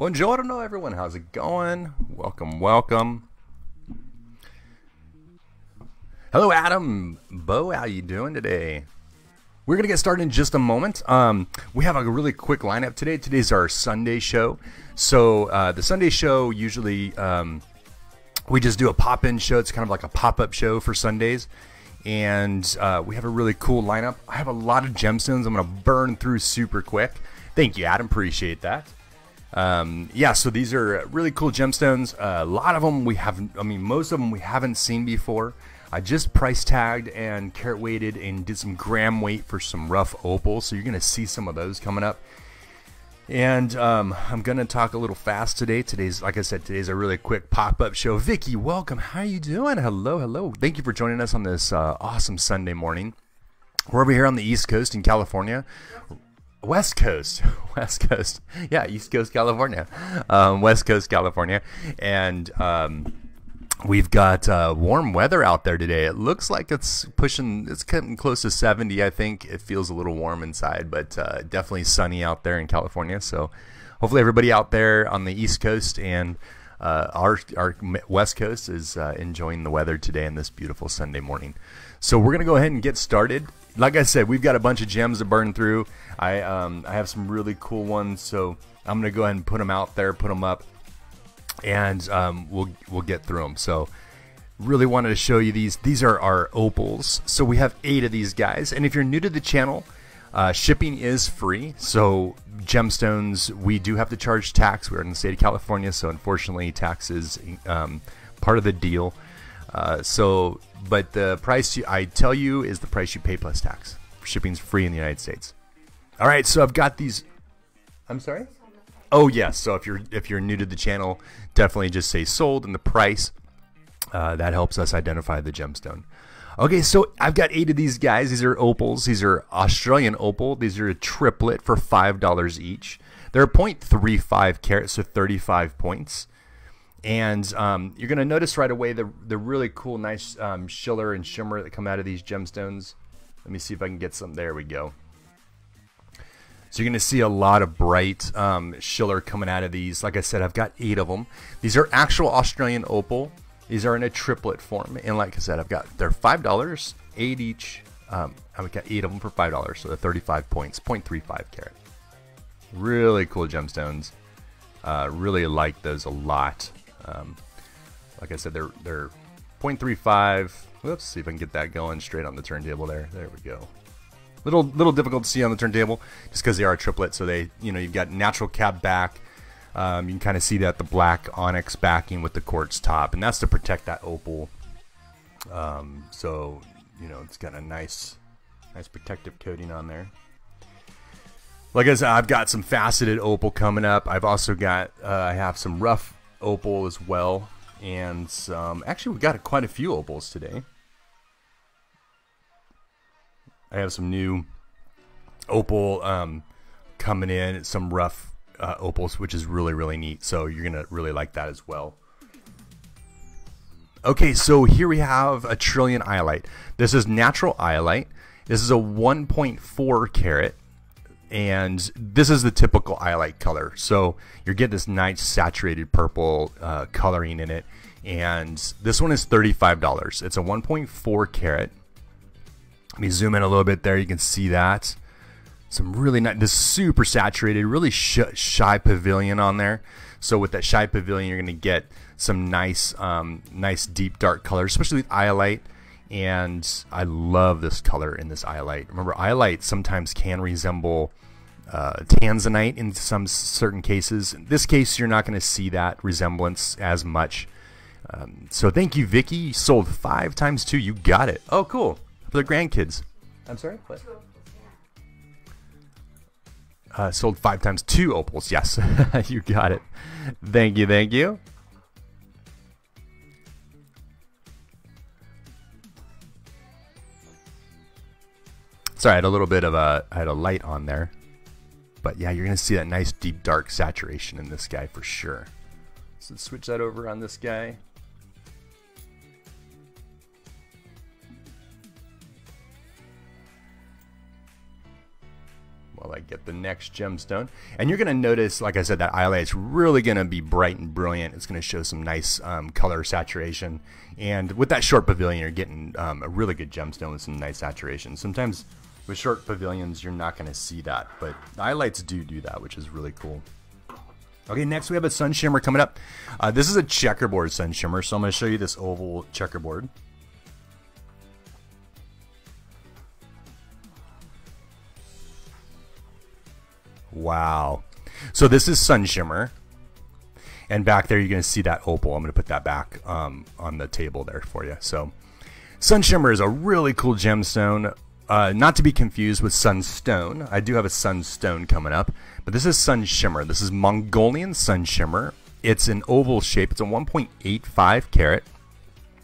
Buongiorno, everyone. How's it going? Welcome, welcome. Hello, Adam. Bo, how you doing today? We're gonna get started in just a moment. Um, we have a really quick lineup today. Today's our Sunday show. So uh, the Sunday show usually um, we just do a pop-in show. It's kind of like a pop-up show for Sundays, and uh, we have a really cool lineup. I have a lot of gemstones. I'm gonna burn through super quick. Thank you, Adam. Appreciate that. Um, yeah, so these are really cool gemstones. Uh, a lot of them we haven't. I mean, most of them we haven't seen before. I just price tagged and carat weighted and did some gram weight for some rough opals. So you're going to see some of those coming up. And um, I'm going to talk a little fast today. Today's, like I said, today's a really quick pop-up show. Vicky, welcome. How you doing? Hello, hello. Thank you for joining us on this uh, awesome Sunday morning. We're over here on the East Coast in California. West Coast, West Coast, yeah, East Coast, California, um, West Coast, California, and um, We've got uh, warm weather out there today. It looks like it's pushing, it's getting close to 70, I think. It feels a little warm inside, but uh, definitely sunny out there in California. So hopefully, everybody out there on the East Coast and uh, our, our West Coast is uh, enjoying the weather today and this beautiful Sunday morning. So we're going to go ahead and get started. Like I said, we've got a bunch of gems to burn through. I, um, I have some really cool ones, so I'm going to go ahead and put them out there, put them up and um, we'll we'll get through them. So really wanted to show you these. These are our opals. So we have eight of these guys. And if you're new to the channel, uh, shipping is free. So gemstones, we do have to charge tax. We're in the state of California, so unfortunately, tax is um, part of the deal. Uh, so, but the price you, I tell you is the price you pay plus tax. Shipping's free in the United States. All right, so I've got these. I'm sorry. Oh yes. So if you're if you're new to the channel, definitely just say sold and the price. Uh, that helps us identify the gemstone. Okay, so I've got eight of these guys. These are opals. These are Australian opal. These are a triplet for five dollars each. They're 0.35 carats, so 35 points. And um, you're going to notice right away the the really cool, nice um, schiller and shimmer that come out of these gemstones. Let me see if I can get some. There we go. So you're going to see a lot of bright um, schiller coming out of these. Like I said, I've got eight of them. These are actual Australian opal. These are in a triplet form. And like I said, I've got, they're $5, eight each. Um, I've got eight of them for $5, so they're 35 points, 0.35 carat. Really cool gemstones. Uh, really like those a lot. Um, like I said, they're, they're 0.35. Whoops, see if I can get that going straight on the turntable there. There we go. Little little difficult to see on the turntable just because they are a triplet. So they you know you've got natural cab back. Um, you can kind of see that the black onyx backing with the quartz top, and that's to protect that opal. Um, so you know it's got a nice nice protective coating on there. Like I said, I've got some faceted opal coming up. I've also got uh, I have some rough opal as well, and some. Actually, we've got quite a few opals today. I have some new opal um, coming in, some rough uh, opals, which is really, really neat. So you're going to really like that as well. Okay, so here we have a trillion iolite. This is natural iolite. This is a 1.4 carat, and this is the typical iolite color. So you're getting this nice saturated purple uh, coloring in it, and this one is $35. It's a 1.4 carat. Let me zoom in a little bit there. You can see that. Some really nice, this super saturated, really sh shy pavilion on there. So with that shy pavilion, you're going to get some nice, um, nice deep dark colors, especially with iolite. And I love this color in this iolite. Remember, iolite sometimes can resemble uh, tanzanite in some certain cases. In this case, you're not going to see that resemblance as much. Um, so thank you, Vicky. You sold five times two. You got it. Oh, cool for the grandkids. I'm sorry? What? Uh, sold five times two opals. Yes, you got it. Thank you, thank you. Sorry, I had a little bit of a, I had a light on there. But yeah, you're going to see that nice deep dark saturation in this guy for sure. So switch that over on this guy. Next gemstone. And you're going to notice, like I said, that iolite is really going to be bright and brilliant. It's going to show some nice um, color saturation. And with that short pavilion, you're getting um, a really good gemstone with some nice saturation. Sometimes with short pavilions, you're not going to see that, but the do do that, which is really cool. Okay, next we have a sun shimmer coming up. Uh, this is a checkerboard sun shimmer, so I'm going to show you this oval checkerboard. Wow. So this is Sun Shimmer. And back there, you're going to see that opal. I'm going to put that back um, on the table there for you. So Sun Shimmer is a really cool gemstone. Uh, not to be confused with Sunstone. I do have a Sunstone coming up. But this is Sun Shimmer. This is Mongolian Sun Shimmer. It's an oval shape. It's a 1.85 carat.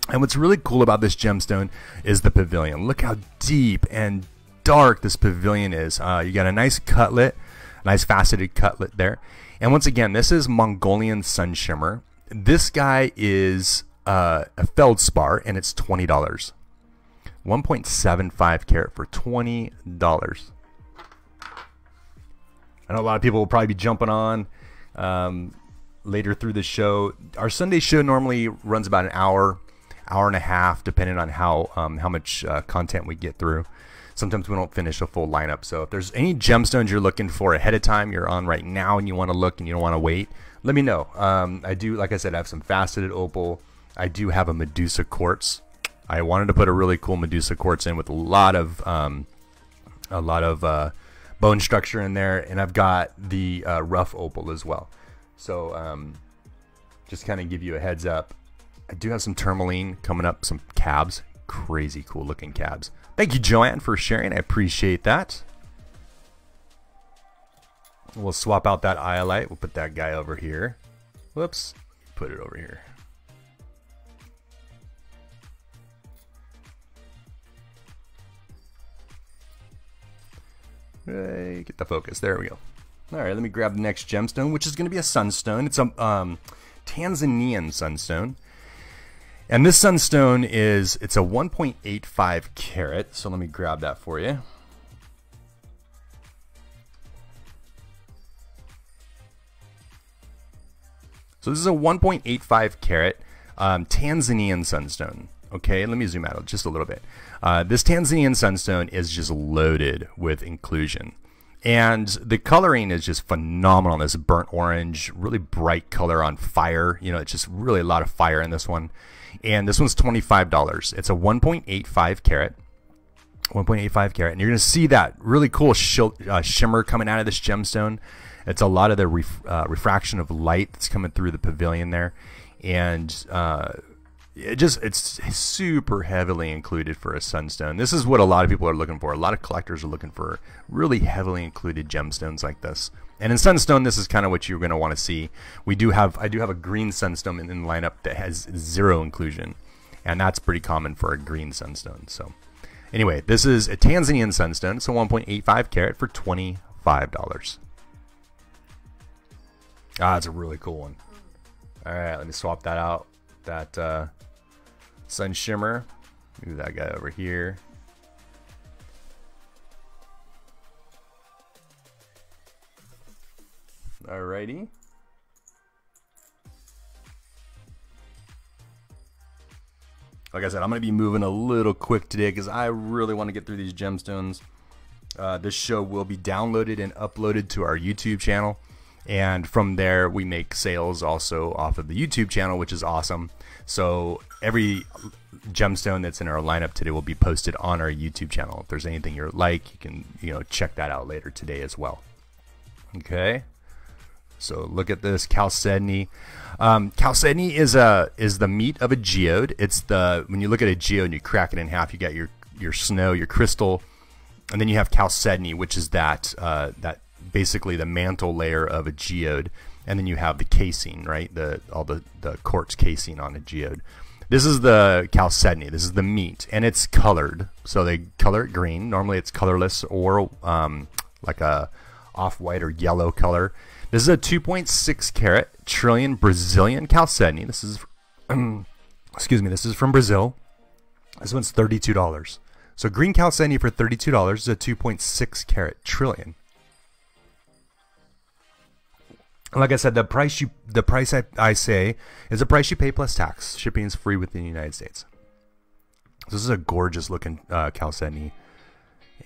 And what's really cool about this gemstone is the pavilion. Look how deep and dark this pavilion is. Uh, you got a nice cutlet Nice faceted cutlet there. And once again, this is Mongolian Sun Shimmer. This guy is uh, a feldspar, and it's $20. 1.75 carat for $20. I know a lot of people will probably be jumping on um, later through the show. Our Sunday show normally runs about an hour, hour and a half, depending on how um, how much uh, content we get through sometimes we don't finish a full lineup. So if there's any gemstones you're looking for ahead of time, you're on right now and you want to look and you don't want to wait, let me know. Um, I do, like I said, I have some faceted opal. I do have a Medusa quartz. I wanted to put a really cool Medusa quartz in with a lot of um, a lot of uh, bone structure in there, and I've got the uh, rough opal as well. So um, just kind of give you a heads up. I do have some tourmaline coming up, some cabs, crazy cool looking cabs. Thank you, Joanne, for sharing. I appreciate that. We'll swap out that iolite. We'll put that guy over here. Whoops. Put it over here. Hey, get the focus. There we go. All right, let me grab the next gemstone, which is going to be a sunstone. It's a um, Tanzanian sunstone. And this sunstone is, it's a 1.85 carat. So let me grab that for you. So this is a 1.85 carat um, Tanzanian sunstone. Okay, let me zoom out just a little bit. Uh, this Tanzanian sunstone is just loaded with inclusion. And the coloring is just phenomenal. This burnt orange, really bright color on fire. You know, it's just really a lot of fire in this one and this one's $25. It's a 1.85 carat. 1.85 carat, and you're going to see that really cool sh uh, shimmer coming out of this gemstone. It's a lot of the ref uh, refraction of light that's coming through the pavilion there, and uh, it just it's super heavily included for a sunstone. This is what a lot of people are looking for. A lot of collectors are looking for really heavily included gemstones like this. And in Sunstone, this is kind of what you're going to want to see. We do have, I do have a green Sunstone in, the lineup that has zero inclusion, and that's pretty common for a green Sunstone. So, anyway, this is a Tanzanian Sunstone. It's a 1.85 carat for $25. Ah, that's a really cool one. All right, let me swap that out. That uh, Sun Shimmer. Move that guy over here. Alrighty. Like I said, I'm going to be moving a little quick today because I really want to get through these gemstones. Uh, this show will be downloaded and uploaded to our YouTube channel. And from there, we make sales also off of the YouTube channel, which is awesome. So every gemstone that's in our lineup today will be posted on our YouTube channel. If there's anything you like, you can you know check that out later today as well. Okay. So look at this chalcedony. Um, chalcedony is a is the meat of a geode. It's the when you look at a geode and you crack it in half, you got your your snow, your crystal, and then you have chalcedony, which is that uh, that basically the mantle layer of a geode, and then you have the casing, right? The all the the quartz casing on a geode. This is the chalcedony. This is the meat, and it's colored. So they color it green. Normally it's colorless or um, like a off-white or yellow color. This is a 2.6 carat trillion Brazilian chalcedony. This is, excuse me, this is from Brazil. This one's $32. So green chalcedony for $32 is a 2.6 carat trillion. like I said, the price you the price I, I say is the price you pay plus tax. Shipping is free within the United States. So this is a gorgeous looking uh, chalcedony.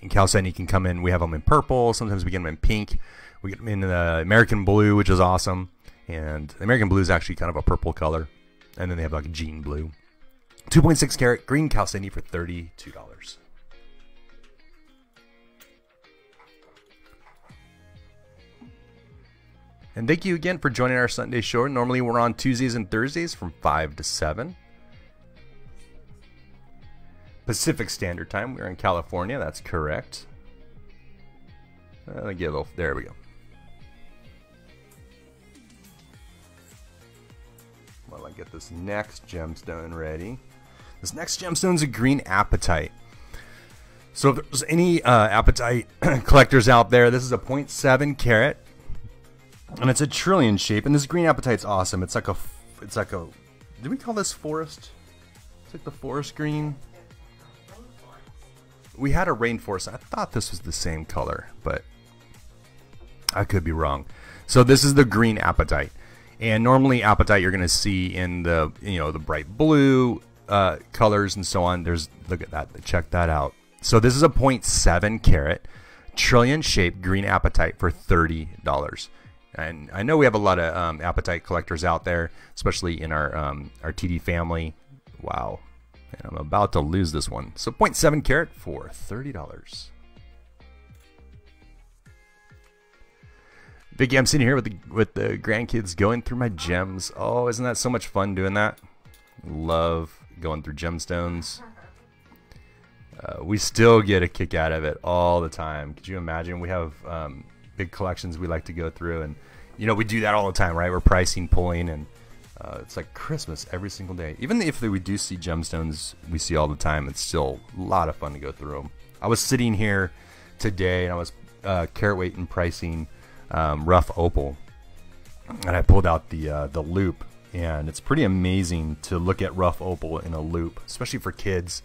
And chalcedony can come in. We have them in purple. Sometimes we get them in pink. We get them in the American blue, which is awesome. And the American blue is actually kind of a purple color. And then they have like a jean blue. 2.6 carat green chalcedony for $32. And thank you again for joining our Sunday show. Normally we're on Tuesdays and Thursdays from 5 to 7. Pacific Standard Time. We're in California. That's correct. Uh, get a little. There we go. While I get this next gemstone ready. This next gemstone is a green apatite. So if there's any uh, apatite collectors out there, this is a 0.7 carat, and it's a trillion shape. And this green apatite's awesome. It's like a, it's like a, did we call this forest? It's like the forest green. We had a rainforest. I thought this was the same color, but I could be wrong. So this is the green apatite. And normally apatite you're going to see in the, you know, the bright blue uh, colors and so on. There's, look at that. Check that out. So this is a 0.7 carat trillion shaped green apatite for $30. And I know we have a lot of um, apatite collectors out there, especially in our um, our TD family. Wow, and I'm about to lose this one. So 0.7 carat for $30. Vicky, I'm sitting here with the with the grandkids going through my gems. Oh, isn't that so much fun doing that? Love going through gemstones. Uh, we still get a kick out of it all the time. Could you imagine? We have um, big collections we like to go through, and you know we do that all the time, right? We're pricing, pulling, and uh, it's like Christmas every single day. Even if we do see gemstones we see all the time, it's still a lot of fun to go through them. I was sitting here today, and I was uh, carat weight and pricing um, rough opal, and I pulled out the uh, the loupe, and it's pretty amazing to look at rough opal in a loupe, especially for kids,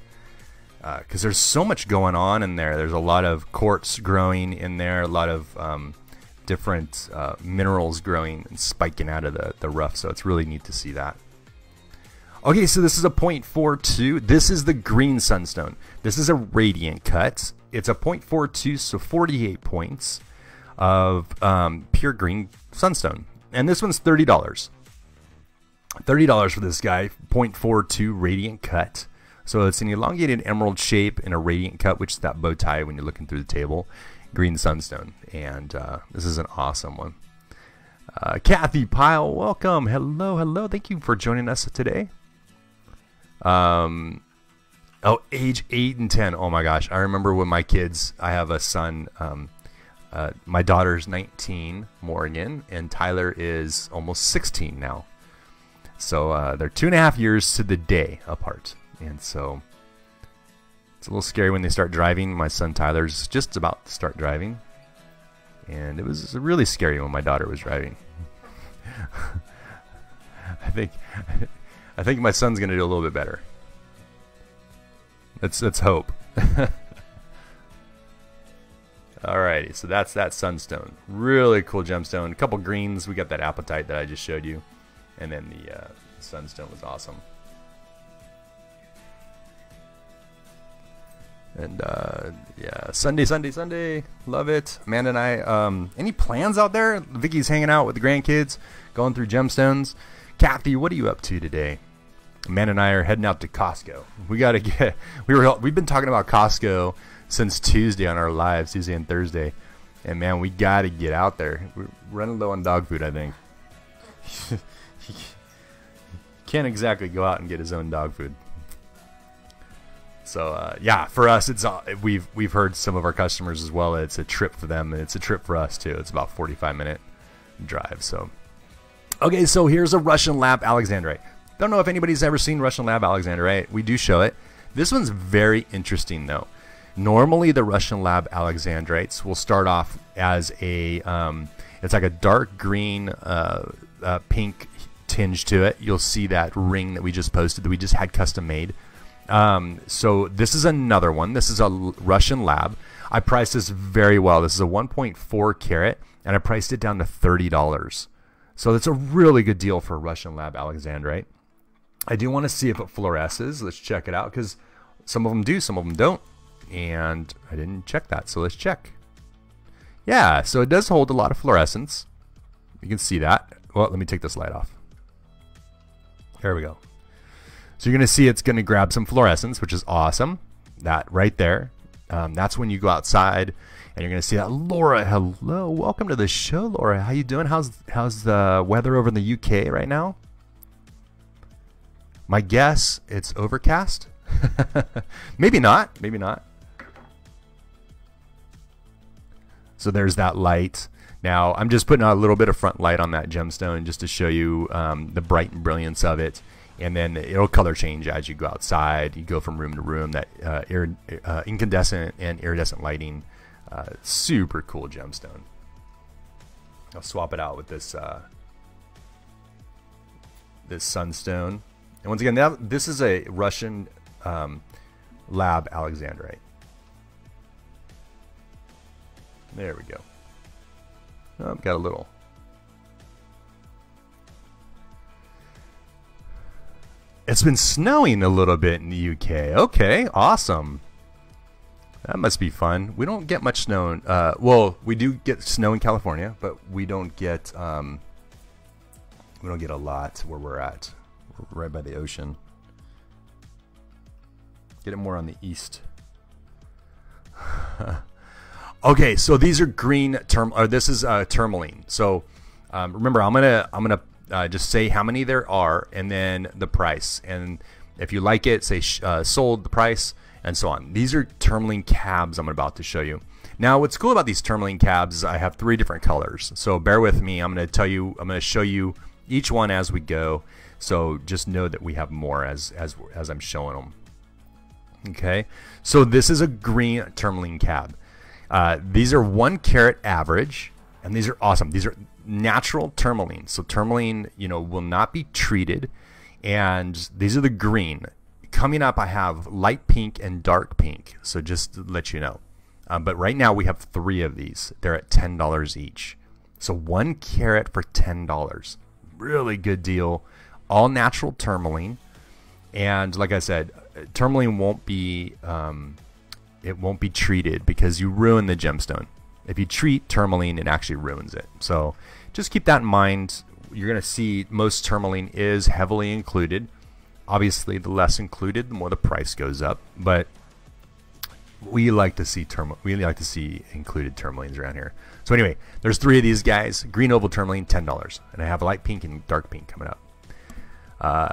because uh, there's so much going on in there. There's a lot of quartz growing in there, a lot of um, different uh, minerals growing and spiking out of the, the rough, so it's really neat to see that. Okay, so this is a 0.42. This is the green sunstone. This is a radiant cut. It's a 0.42, so 48 points of um, pure green sunstone. And this one's $30. $30 for this guy, 0.42 radiant cut. So it's an elongated emerald shape in a radiant cut, which is that bow tie when you're looking through the table. Green sunstone. And uh, this is an awesome one. Uh, Kathy Pyle, welcome. Hello, hello. Thank you for joining us today. Um, oh, age 8 and 10. Oh my gosh. I remember when my kids, I have a son. Um, uh, my daughter's 19, Morgan, and Tyler is almost 16 now. So uh, they're two and a half years to the day apart. And so it's a little scary when they start driving. My son Tyler's just about to start driving. And it was really scary when my daughter was driving. I think I think my son's going to do a little bit better. Let's let's hope. Alrighty, so that's that sunstone. Really cool gemstone. A couple greens. We got that apatite that I just showed you. And then the uh, sunstone was awesome. And uh, yeah, Sunday, Sunday, Sunday. Love it. Amanda and I. Um, any plans out there? Vicky's hanging out with the grandkids, going through gemstones. Kathy, what are you up to today? Amanda and I are heading out to Costco. We got to get. We were. We've been talking about Costco since Tuesday on our lives, Tuesday and Thursday. And man, we got to get out there. We're running low on dog food, I think. he can't exactly go out and get his own dog food. So uh, yeah, for us, it's uh, we've we've heard some of our customers as well. It's a trip for them, and it's a trip for us too. It's about 45 minute drive. So okay, so here's a Russian lab alexandrite. Don't know if anybody's ever seen Russian lab alexandrite. We do show it. This one's very interesting though. Normally, the Russian lab alexandrites will start off as a, um, it's like a dark green, uh, uh, pink tinge to it. You'll see that ring that we just posted that we just had custom made. Um, so this is another one. This is a Russian lab. I priced this very well. This is a 1.4 carat, and I priced it down to thirty dollars. So that's a really good deal for a Russian Lab Alexandrite. I do want to see if it fluoresces. Let's check it out because some of them do, some of them don't. And I didn't check that, so let's check. Yeah, so it does hold a lot of fluorescence. You can see that. Well, let me take this light off. There we go. So you're going to see it's going to grab some fluorescence, which is awesome. That right there. Um, that's when you go outside and you're going to see that. Laura, hello. Welcome to the show, Laura. How you doing? How's, how's the weather over in the UK right now? My guess, it's overcast. maybe not. Maybe not. So there's that light. Now I'm just putting a little bit of front light on that gemstone just to show you um, the bright and brilliance of it. And then it'll color change as you go outside. You go from room to room. That uh, uh, incandescent and iridescent lighting, uh, super cool gemstone. I'll swap it out with this uh, this sunstone. And once again, this is a Russian um, lab alexandrite. There we go. Oh, I've got a little. It's been snowing a little bit in the UK. Okay, awesome. That must be fun. We don't get much snow. Uh, well, we do get snow in California, but we don't get um, we don't get a lot where we're at. We're right by the ocean. Get it more on the east. okay, so these are green term. Or this is uh, tourmaline. So um, remember, I'm gonna I'm gonna uh, just say how many there are and then the price. And if you like it, say uh, sold the price and so on. These are tourmaline cabs I'm about to show you. Now, what's cool about these tourmaline cabs is I have three different colors. So bear with me. I'm to tell you. I'm to show you each one as we go. So just know that we have more as as as I'm showing them. Okay. So this is a green tourmaline cab. Uh, these are one carat average, and these are awesome. These are natural tourmaline. So tourmaline, you know, will not be treated. And these are the green. Coming up, I have light pink and dark pink. So just to let you know. Um, but right now we have three of these. They're at ten dollars each. So one carat for ten dollars. Really good deal. All natural tourmaline. And like I said, tourmaline won't be um, it won't be treated because you ruin the gemstone. If you treat tourmaline, it actually ruins it. So just keep that in mind. You're going to see most tourmaline is heavily included. Obviously, the less included, the more the price goes up. But we like to see. We like to see included tourmalines around here. So anyway, there's three of these guys. Green oval tourmaline, ten dollars, and I have a light pink and dark pink coming up. Uh,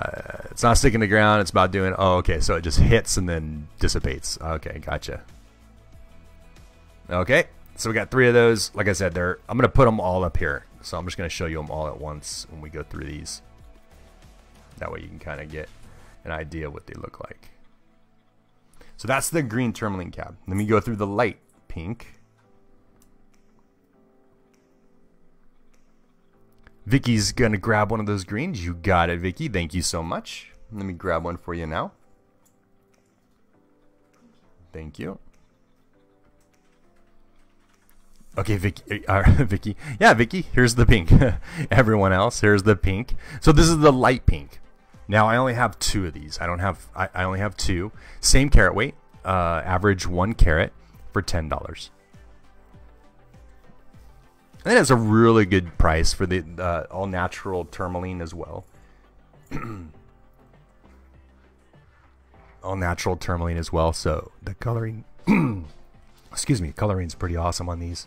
it's not sticking to the ground. It's about doing. Oh, okay. So it just hits and then dissipates. Okay, gotcha. Okay, so we got three of those. Like I said, they're. I'm gonna put them all up here. So I'm just gonna show you them all at once when we go through these. That way you can kind of get an idea what they look like. So that's the green tourmaline cab. Let me go through the light pink. Vicky's gonna grab one of those greens. You got it, Vicky. Thank you so much. Let me grab one for you now. Thank you. Okay, Vicky. Uh, Vicky. Yeah, Vicky. Here's the pink. Everyone else, here's the pink. So this is the light pink. Now I only have two of these. I don't have. I, I only have two. Same carat weight. Uh, average one carat for ten dollars. And it's a really good price for the uh, all natural tourmaline as well. all natural tourmaline as well. So the coloring, excuse me, coloring is pretty awesome on these.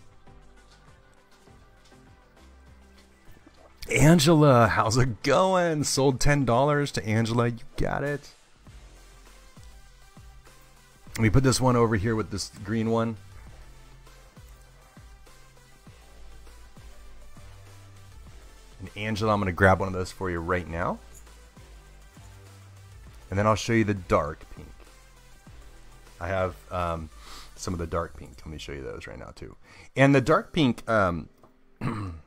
Angela, how's it going? Sold $10 to Angela. You got it. Let me put this one over here with this green one. And Angela, I'm going to grab one of those for you right now. And then I'll show you the dark pink. I have um, some of the dark pink. Let me show you those right now too. And the dark pink, um,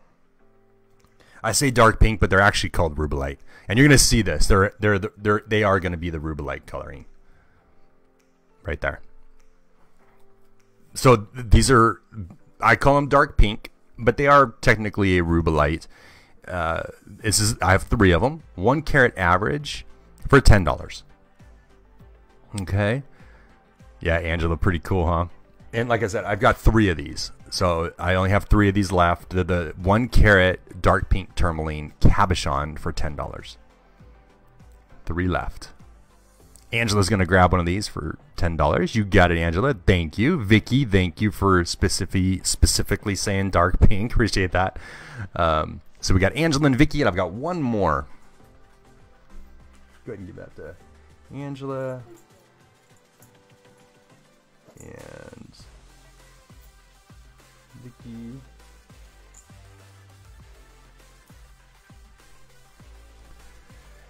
I say dark pink, but they're actually called rubellite. And you're going to see this. They're they're they're they are going to be the rubellite coloring. Right there. So these are I call them dark pink, but they are technically a rubellite. Uh, this is I have three of them. One carat average for ten dollars. Okay. Yeah, Angela, pretty cool, huh? And like I said, I've got three of these. So I only have three of these left. The, the one carat dark pink tourmaline cabochon for ten dollars. Three left. Angela's gonna grab one of these for ten dollars. You got it, Angela. Thank you, Vicky. Thank you for specific specifically saying dark pink. Appreciate that. Um, so we got Angela and Vicky, and I've got one more. Go ahead and give that to Angela and Vicky.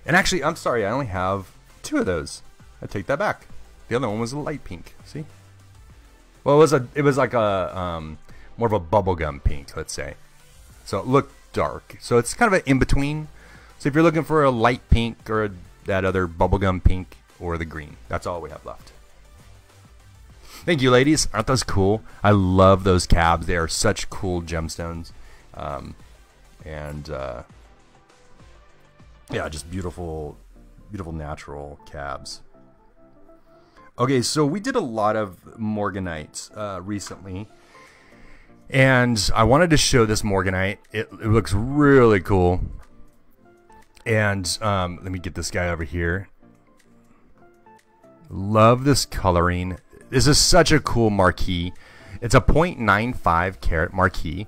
And actually, I'm sorry, I only have two of those. I take that back. The other one was a light pink. See? Well, it was a, it was like a um, more of a bubblegum pink, let's say. So it looked dark. So it's kind of an in between. So if you're looking for a light pink or a, that other bubblegum pink or the green, that's all we have left. Thank you, ladies. Aren't those cool? I love those cabs. They are such cool gemstones. Um, and uh, yeah, just beautiful, beautiful natural cabs. Okay, so we did a lot of Morganites uh, recently, and I wanted to show this morganite. It, it looks really cool. And um, let me get this guy over here. Love this coloring. This is such a cool marquee. It's a 0.95 carat marquee,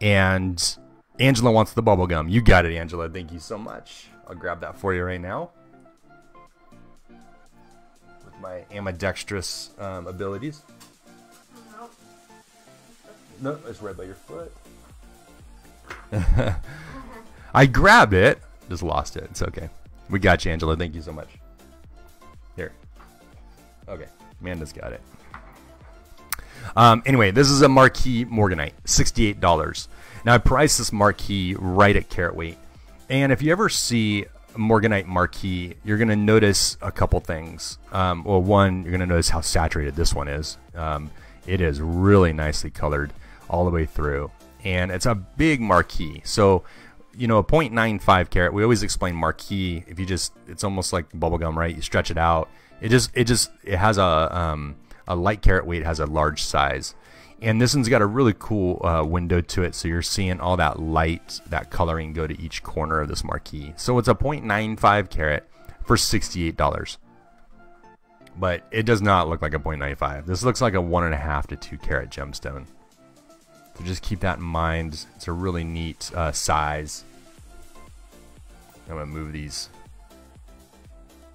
and Angela wants the bubble gum. You got it, Angela. Thank you so much. I'll grab that for you right now With my ambidextrous um, abilities. No, it's right by your foot. I grabbed it, just lost it. It's okay. We got you, Angela. Thank you so much. Here. Okay, Amanda's got it. Um, anyway, this is a marquee morganite, sixty-eight dollars. Now I priced this marquee right at carat weight, and if you ever see Morganite Marquee, you're going to notice a couple things. Um, well, one, you're going to notice how saturated this one is. Um, it is really nicely colored all the way through, and it's a big marquee. So, you know, a 0.95 carat. We always explain marquee. If you just, it's almost like bubblegum, right? You stretch it out. It just, it just, it has a um, a light carat weight has a large size. And this one's got a really cool uh, window to it, so you're seeing all that light, that coloring go to each corner of this marquee. So it's a 0.95 carat for $68. But it does not look like a 0.95. This looks like a 1.5 to 2 carat gemstone. So just keep that in mind. It's a really neat uh, size. I'm to move these,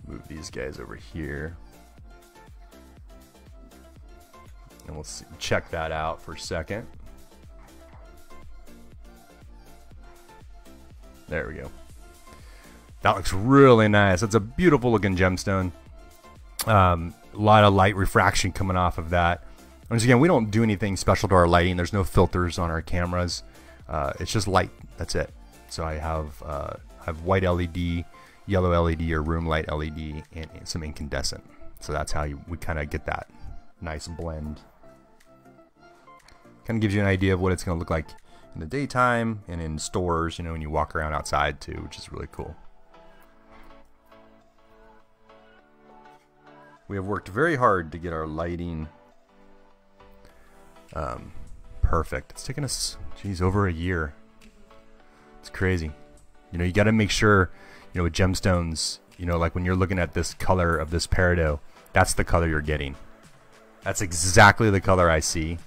move these guys over here. And we'll see, check that out for a second. There we go. That looks really nice. It's a beautiful looking gemstone. Um, a lot of light refraction coming off of that. Once again, we don't do anything special to our lighting. There's no filters on our cameras. Uh, it's just light. That's it. So I have uh, I have white LED, yellow LED, or room light LED, and some incandescent. So that's how you, we kind of get that nice blend. Kind of gives you an idea of what it's going to look like in the daytime and in stores, you know, when you walk around outside too, which is really cool. We have worked very hard to get our lighting um, perfect. It's taken us, geez, over a year. It's crazy. You know, you got to make sure, you know, with gemstones, you know, like when you're looking at this color of this peridot, that's the color you're getting. That's exactly the color I see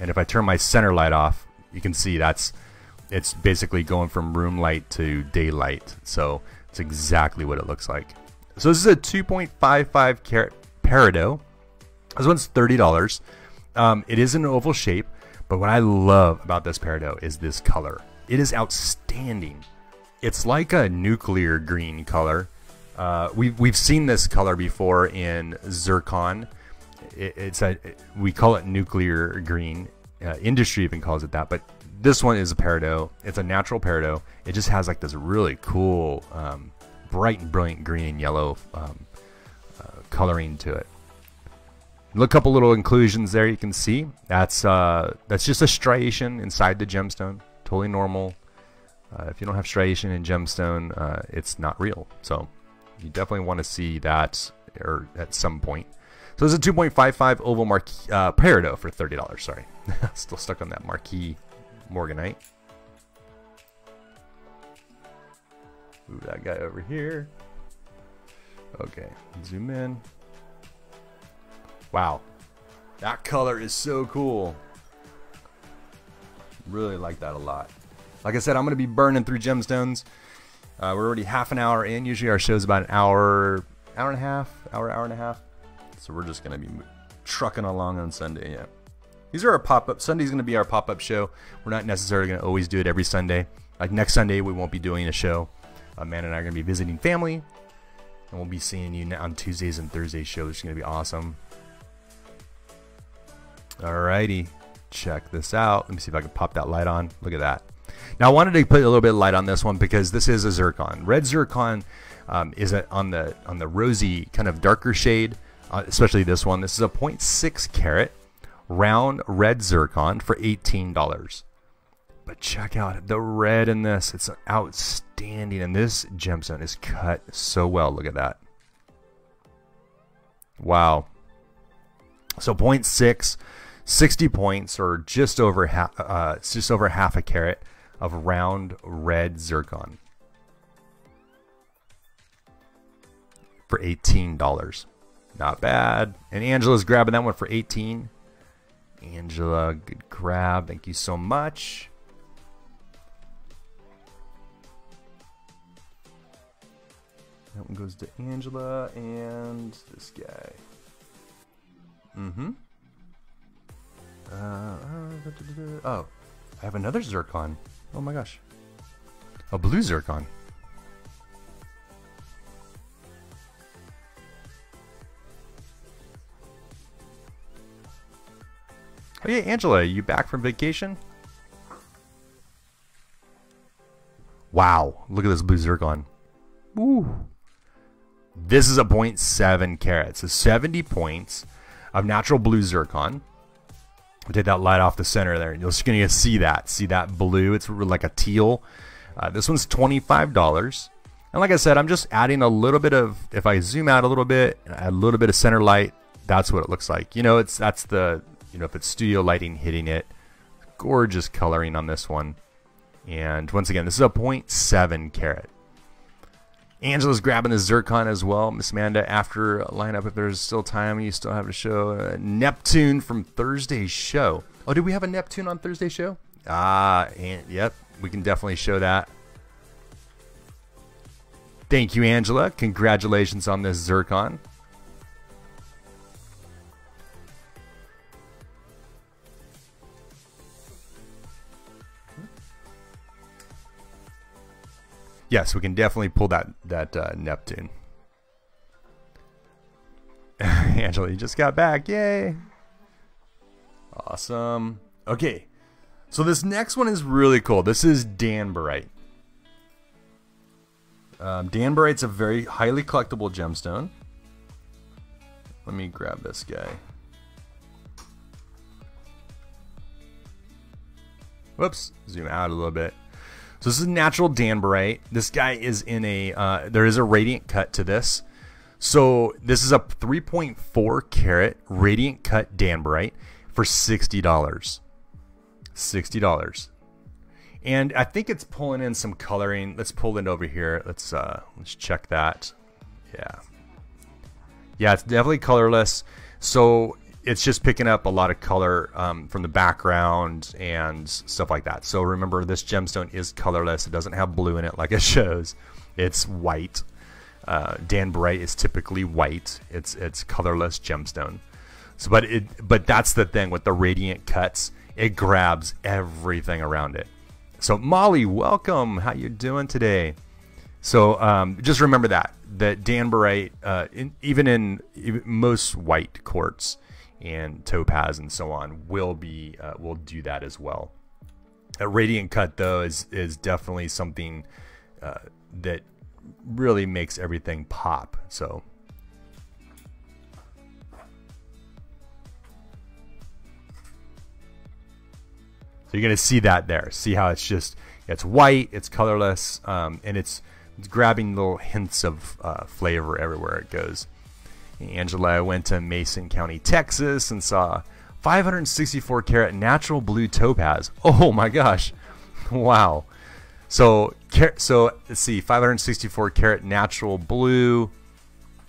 and if I turn my center light off, you can see that's it's basically going from room light to daylight. So it's exactly what it looks like. So this is a 2.55 carat peridot. This one's $30. Um, it is an oval shape, but what I love about this peridot is this color. It is outstanding. It's like a nuclear green color. Uh, we've, we've seen this color before in zircon it, it's a we call it nuclear green. Uh, industry even calls it that, but this one is a peridot. It's a natural peridot. It just has like this really cool, um, bright and brilliant green and yellow um, uh, coloring to it. A couple little inclusions there you can see. That's uh, that's just a striation inside the gemstone. Totally normal. Uh, if you don't have striation in gemstone, uh, it's not real. So you definitely want to see that or at some point. So it's a 2.55 oval marquee uh, peridot for $30. Sorry, still stuck on that marquee morganite. Move that guy over here. Okay, zoom in. Wow, that color is so cool. Really like that a lot. Like I said, I'm going to be burning through gemstones. Uh, we're already half an hour in. Usually our show's about an hour, hour and a half, hour, hour and a half. So we're just going to be trucking along on Sunday. Yeah. These are our pop-up. Sunday's going to be our pop-up show. We're not necessarily going to always do it every Sunday. Like next Sunday, we won't be doing a show. Uh, Man and I are going to be visiting family. And we'll be seeing you on Tuesdays and Thursdays shows, which is going to be awesome. Alrighty. Check this out. Let me see if I can pop that light on. Look at that. Now I wanted to put a little bit of light on this one because this is a zircon. Red zircon um, is a, on the on the rosy kind of darker shade, uh, especially this one. This is a 0.6 carat round red zircon for $18. But check out the red in this. It's outstanding. And this gemstone is cut so well. Look at that. Wow. So 0.6, 60 points or just over half, uh, just over half a carat of round red zircon for $18. Not bad. And Angela's grabbing that one for 18. Angela, good grab. Thank you so much. That one goes to Angela and this guy. Mm-hmm. Uh, uh, oh, I have another zircon. Oh my gosh. A blue zircon. Oh yeah, Angela, you back from vacation? Wow, look at this blue zircon. Ooh. This is a 0.7 carat, so 70 points of natural blue zircon. Did that light off the center there. You're just going to see that. See that blue? It's like a teal. Uh, this one's $25. And like I said, I'm just adding a little bit of, if I zoom out a little bit, a little bit of center light, that's what it looks like. You know, it's that's the you know, if it's studio lighting hitting it, gorgeous coloring on this one. And once again, this is a 0.7 carat. Angela's grabbing the zircon as well. Miss Amanda, after lineup, if there's still time, you still have to show uh, Neptune from Thursday's show. Oh, did we have a Neptune on Thursday's show? Ah, and yep, we can definitely show that. Thank you, Angela. Congratulations on this zircon. Yes, we can definitely pull that that uh, Neptune. Angela, you just got back. Yay. Awesome. Okay. So this next one is really cool. This is Danburite. Um, Danburite's a very highly collectible gemstone. Let me grab this guy. Whoops. Zoom out a little bit. So this is natural Danburite. This guy is in a, uh, there is a radiant cut to this. So this is a 3.4 carat radiant cut Danburite for $60. $60. And I think it's pulling in some coloring. Let's pull it over here. Let's uh, let's check that. Yeah. Yeah, it's definitely colorless. So it's just picking up a lot of color um, from the background and stuff like that. So remember, this gemstone is colorless. It doesn't have blue in it like it shows. It's white. Uh, Danburite is typically white. It's it's colorless gemstone. So, but it but that's the thing with the radiant cuts. It grabs everything around it. So Molly, welcome. How you doing today? So um, just remember that that Danburite, uh, in, even in even most white quartz, and topaz and so on will be uh, will do that as well. A radiant cut though is is definitely something uh, that really makes everything pop. So. So you're to see that there. See how it's just, It's white, it's colorless, um, and it's, it's, grabbing little hints of uh, flavor everywhere it goes. Angela I went to Mason County, Texas, and saw 564 carat natural blue topaz. Oh my gosh! Wow. So, so let's see, 564 carat natural blue.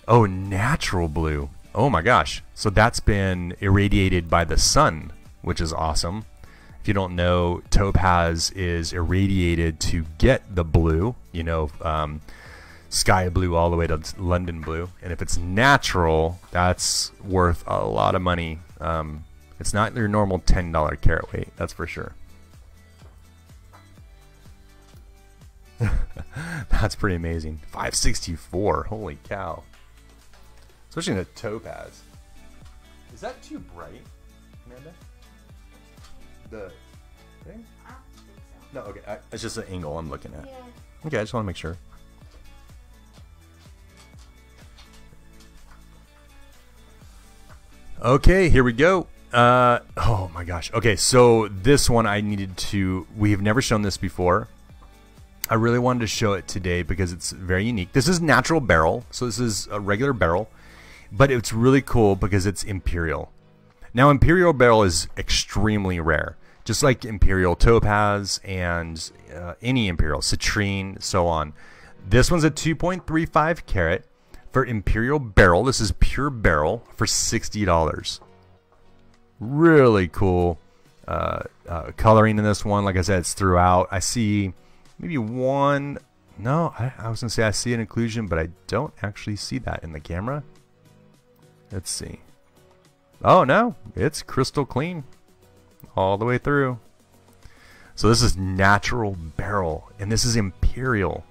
Oh, natural blue. Oh my gosh. So that's been irradiated by the sun, which is awesome. If you don't know, topaz is irradiated to get the blue, you know, um, sky blue all the way to London blue. And if it's natural, that's worth a lot of money. Um, it's not your normal $10 carat weight, that's for sure. that's pretty amazing. 564, holy cow. Especially in a topaz. Is that too bright, Amanda? The thing? So. No, okay. I, it's just an angle I'm looking at. Yeah. Okay, I just want to make sure. Okay, here we go. Uh, oh my gosh. Okay, so this one I needed to. We have never shown this before. I really wanted to show it today because it's very unique. This is natural beryl, so this is a regular beryl but it's really cool because it's imperial. Now, imperial beryl is extremely rare, just like imperial topaz and uh, any imperial, citrine, so on. This one's a 2.35 carat for imperial beryl. This is pure beryl for $60. Really cool uh, uh, coloring in this one. Like I said, it's throughout. I see maybe one. No, I, I was going to say I see an inclusion, but I don't actually see that in the camera. Let's see. Oh no, it's crystal clean all the way through. So this is natural beryl, and this is imperial.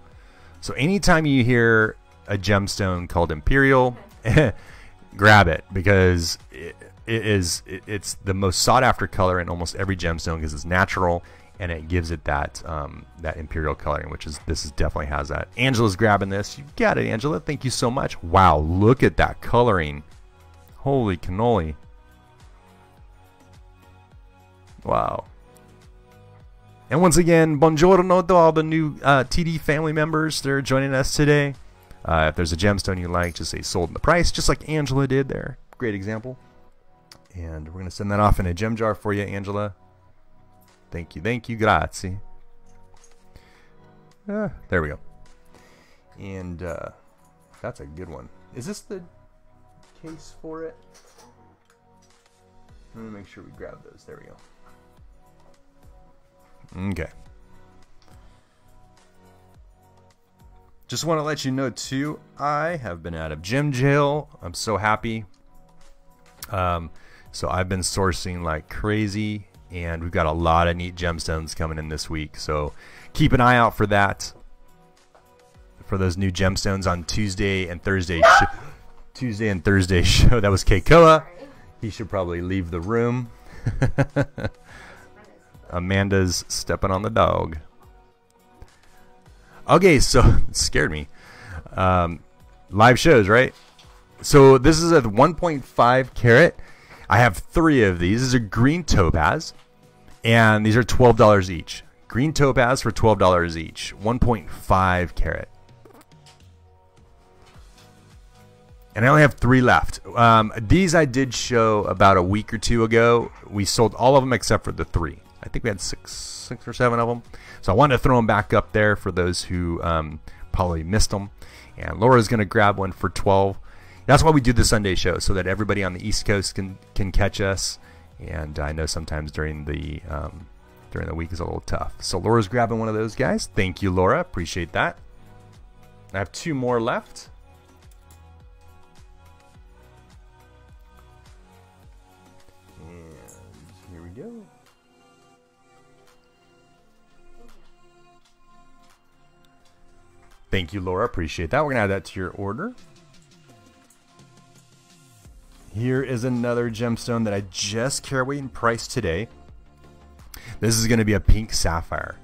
So anytime you hear a gemstone called imperial, grab it because it, it is it, it's the most sought after color in almost every gemstone because it's natural and it gives it that um, that imperial coloring, which is this is definitely has that. Angela's grabbing this. You got it, Angela. Thank you so much. Wow, look at that coloring. Holy cannoli. Wow. And once again, buongiorno to all the new uh, TD family members that are joining us today. Uh, if there's a gemstone you like, just say sold in the price, just like Angela did there. Great example. And we're going to send that off in a gem jar for you, Angela. Thank you, thank you, grazie. Uh, there we go. And uh, that's a good one. Is this the case for it. Let me make sure we grab those. There we go. Okay. Just want to let you know too, I have been out of gem jail. I'm so happy. Um, so I've been sourcing like crazy, and we've got a lot of neat gemstones coming in this week. So keep an eye out for that. For those new gemstones on Tuesday and Thursday. Tuesday and Thursday show. That was Keikoa. He should probably leave the room. Amanda's stepping on the dog. Okay, so it scared me. Um, live shows, right? So this is a 1.5 carat. I have three of these. Is a green topaz, and these are $12 each. Green topaz for $12 each. 1.5 carat. and I only have three left. Um, these I did show about a week or two ago. We sold all of them except for the three. I think we had six, six or seven of them. So I wanted to throw them back up there for those who um, probably missed them. And Laura's going to grab one for 12. That's why we do the Sunday show, so that everybody on the East Coast can can catch us. And I know sometimes during the um, during the week is a little tough. So Laura's grabbing one of those guys. Thank you, Laura. Appreciate that. I have two more left. Thank you, Laura. Appreciate that. We're going to add that to your order. Here is another gemstone that I just caraway and priced today. This is going to be a pink sapphire.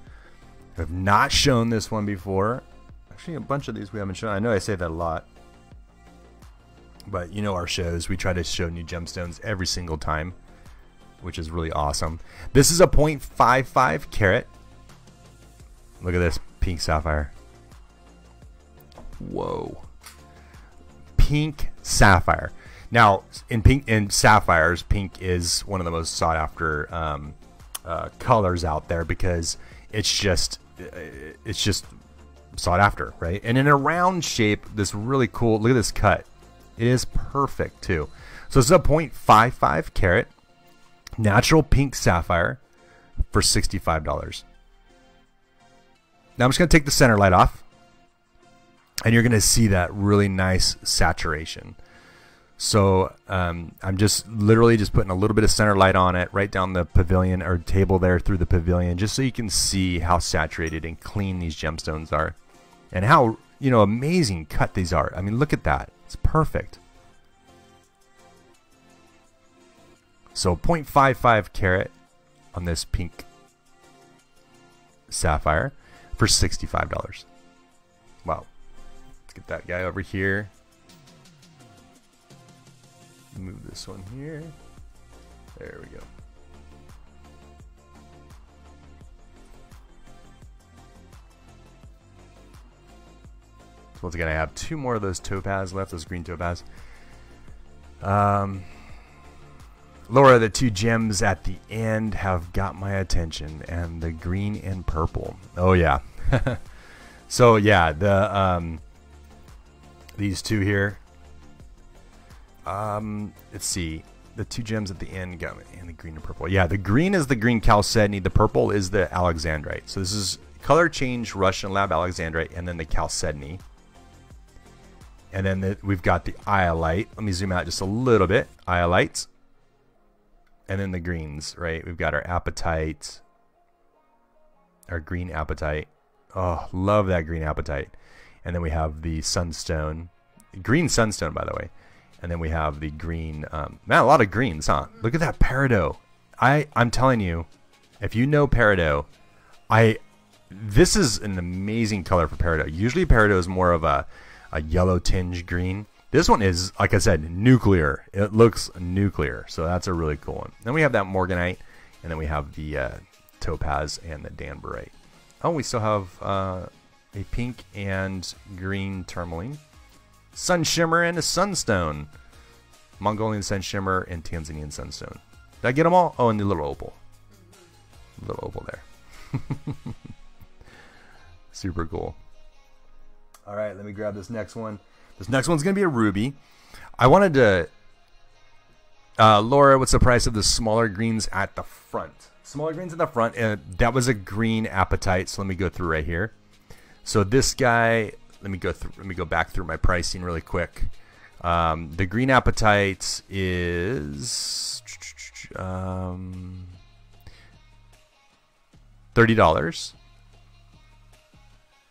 I have not shown this one before. Actually, a bunch of these we haven't shown. I know I say that a lot. But you know our shows. We try to show new gemstones every single time, which is really awesome. This is a 0.55 carat Look at this pink sapphire. Whoa. Pink sapphire. Now, in pink in sapphires, pink is one of the most sought after um, uh, colors out there because it's just it's just sought after, right? And in a round shape, this really cool. Look at this cut. It is perfect too. So this is a 0.55 carat natural pink sapphire for $65. Now I'm just going to take the center light off. And you're going to see that really nice saturation. So um, I'm just literally just putting a little bit of center light on it right down the pavilion or table there through the pavilion just so you can see how saturated and clean these gemstones are and how you know amazing cut these are. I mean look at that. It's perfect. So 0.55 carat on this pink sapphire for $65. Wow. Get that guy over here. Move this one here. There we go. So once again, I have two more of those topaz left, those green topaz. Um, Laura, the two gems at the end have got my attention, and the green and purple. Oh yeah. so yeah, the um, these two here. Um, let's see. The two gems at the end got me, and the green and purple. Yeah, the green is the green chalcedony. The purple is the alexandrite. So this is color change Russian lab alexandrite, and then the chalcedony. And then the, we've got the iolite. Let me zoom out just a little bit. Iolite. And then the greens, right? We've got our apatite, our green apatite. Oh, love that green apatite. And then we have the sunstone, green sunstone, by the way. And then we have the green, um, man, a lot of greens, huh? Look at that peridot. I, I'm telling you, if you know peridot, I, this is an amazing color for peridot. Usually peridot is more of a, a yellow tinge green. This one is, like I said, nuclear. It looks nuclear, so that's a really cool one. Then we have that morganite, and then we have the uh, topaz and the danburite. Oh, we still have uh, a pink and green tourmaline, sun shimmer, and a sunstone. Mongolian sun shimmer and Tanzanian sunstone. Did I get them all? Oh, and the little opal. Little opal there. Super cool. All right, let me grab this next one. This next one's going to be a ruby. I wanted to... Uh, Laura, what's the price of the smaller greens at the front? Smaller greens at the front. That was a green apatite, So let me go through right here. So this guy, let me go through. Let me go back through my pricing really quick. Um, the green apatite is um, thirty dollars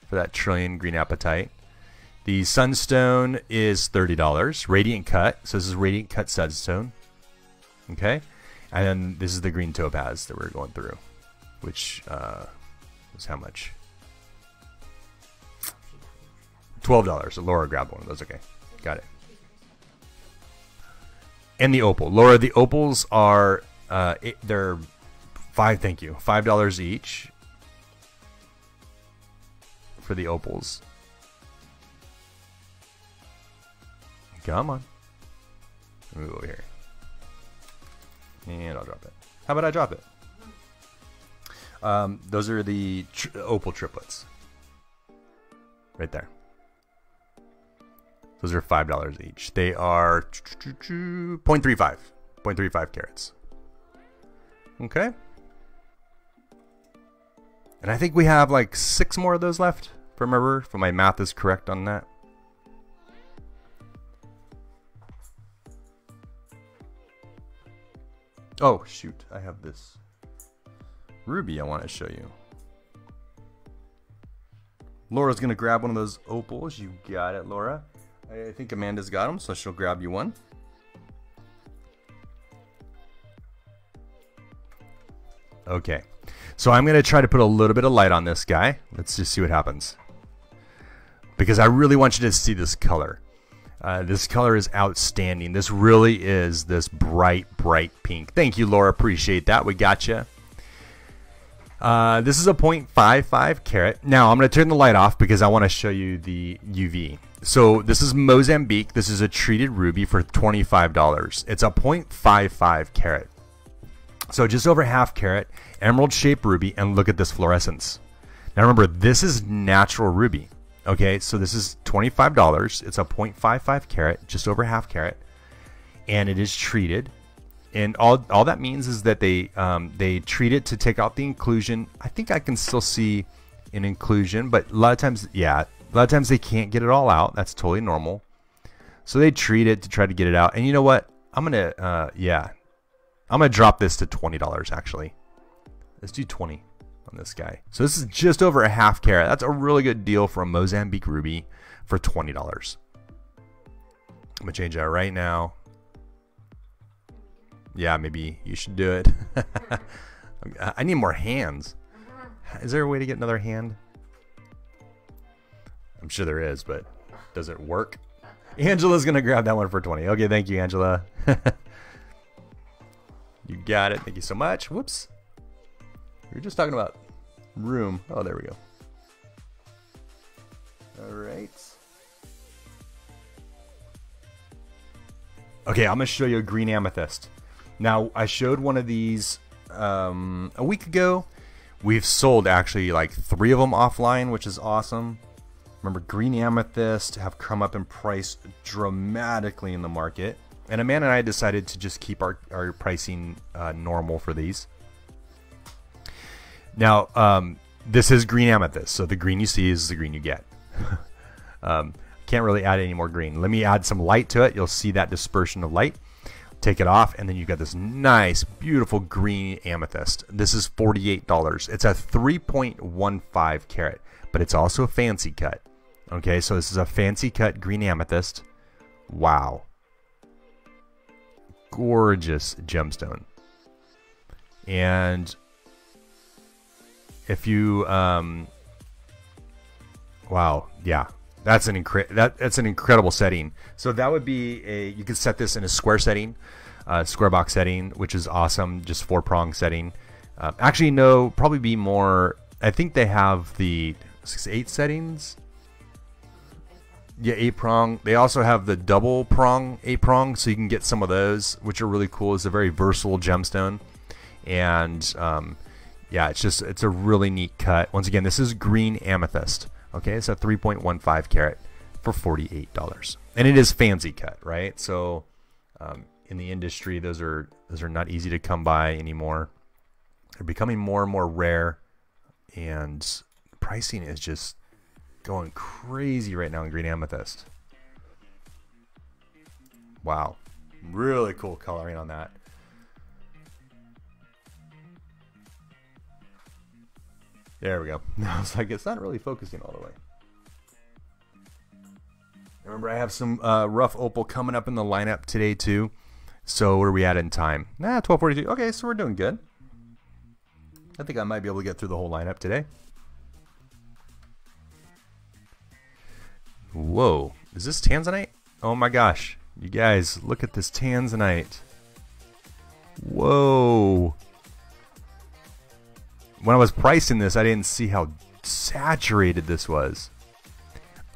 for that trillion green apatite. The sunstone is $30. Radiant cut. So this is radiant cut sunstone. Okay. And then this is the green topaz that we're going through, which uh, was how much? $12. So Laura grabbed one those. Okay. Got it. And the opal. Laura, the opals are, uh, it, they're five, thank you, $5 each for the opals. Come on. Move over here. And I'll drop it. How about I drop it? Um, those are the tri opal triplets. Right there. Those are $5 each. They are 0.35. 0.35 carats. Okay. And I think we have like six more of those left. If I remember, if my math is correct on that. Oh, shoot. I have this ruby I want to show you. Laura's going to grab one of those opals. You got it, Laura. I think Amanda's got them, so she'll grab you one. Okay. So I'm going to try to put a little bit of light on this guy. Let's just see what happens. Because I really want you to see this color. Uh, this color is outstanding. This really is this bright, bright pink. Thank you, Laura. Appreciate that. We got you. Uh, this is a 0.55 carat. Now I'm going to turn the light off because I want to show you the UV. So this is Mozambique. This is a treated ruby for $25. It's a 0.55 carat. So just over half carat, emerald shaped ruby, and look at this fluorescence. Now remember, this is natural ruby. Okay, so this is $25. It's a 0.55 carat, just over half carat, and it is treated and all all that means is that they um, they treat it to take out the inclusion. I think I can still see an inclusion, but a lot of times, yeah, a lot of times they can't get it all out. That's totally normal. So they treat it to try to get it out. And you know what? I'm gonna, uh, yeah, I'm gonna drop this to twenty dollars. Actually, let's do twenty on this guy. So this is just over a half carat. That's a really good deal for a Mozambique ruby for twenty dollars. I'm gonna change that right now yeah, maybe you should do it. I need more hands. Is there a way to get another hand? I'm sure there is, but does it work? Angela's gonna grab that one for 20. Okay, thank you, Angela. you got it. Thank you so much. Whoops. We are just talking about room. Oh, there we go. All right. Okay, I'm gonna show you a green amethyst. Now, I showed one of these um, a week ago. We've sold actually like three of them offline, which is awesome. Remember, green amethyst have come up in price dramatically in the market. And Amanda and I decided to just keep our, our pricing uh, normal for these. Now, um, this is green amethyst, so the green you see is the green you get. um, can't really add any more green. Let me add some light to it. You'll see that dispersion of light take it off and then you've got this nice beautiful green amethyst this is $48 it's a 3.15 carat but it's also a fancy cut okay so this is a fancy cut green amethyst wow gorgeous gemstone and if you um wow yeah that's an incre- that that's an incredible setting. So that would be a you could set this in a square setting, uh, square box setting, which is awesome. Just four prong setting. Uh, actually, no, probably be more. I think they have the six, eight settings. Yeah, eight prong. They also have the double prong, eight prong, so you can get some of those, which are really cool. It's a very versatile gemstone, and um, yeah, it's just it's a really neat cut. Once again, this is green amethyst. Okay, it's a 3.15 carat for $48. And it is fancy cut, right? So um, in the industry, those are those are not easy to come by anymore. They're becoming more and more rare, and pricing is just going crazy right now in green amethyst. Wow, really cool coloring on that. There we go. I was like, it's not really focusing all the way. Remember, I have some uh, rough opal coming up in the lineup today too. So where are we at in time? Nah, 12:42. Okay, so we're doing good. I think I might be able to get through the whole lineup today. Whoa, is this tanzanite? Oh my gosh, you guys, look at this tanzanite. Whoa when I was pricing this, I didn't see how saturated this was.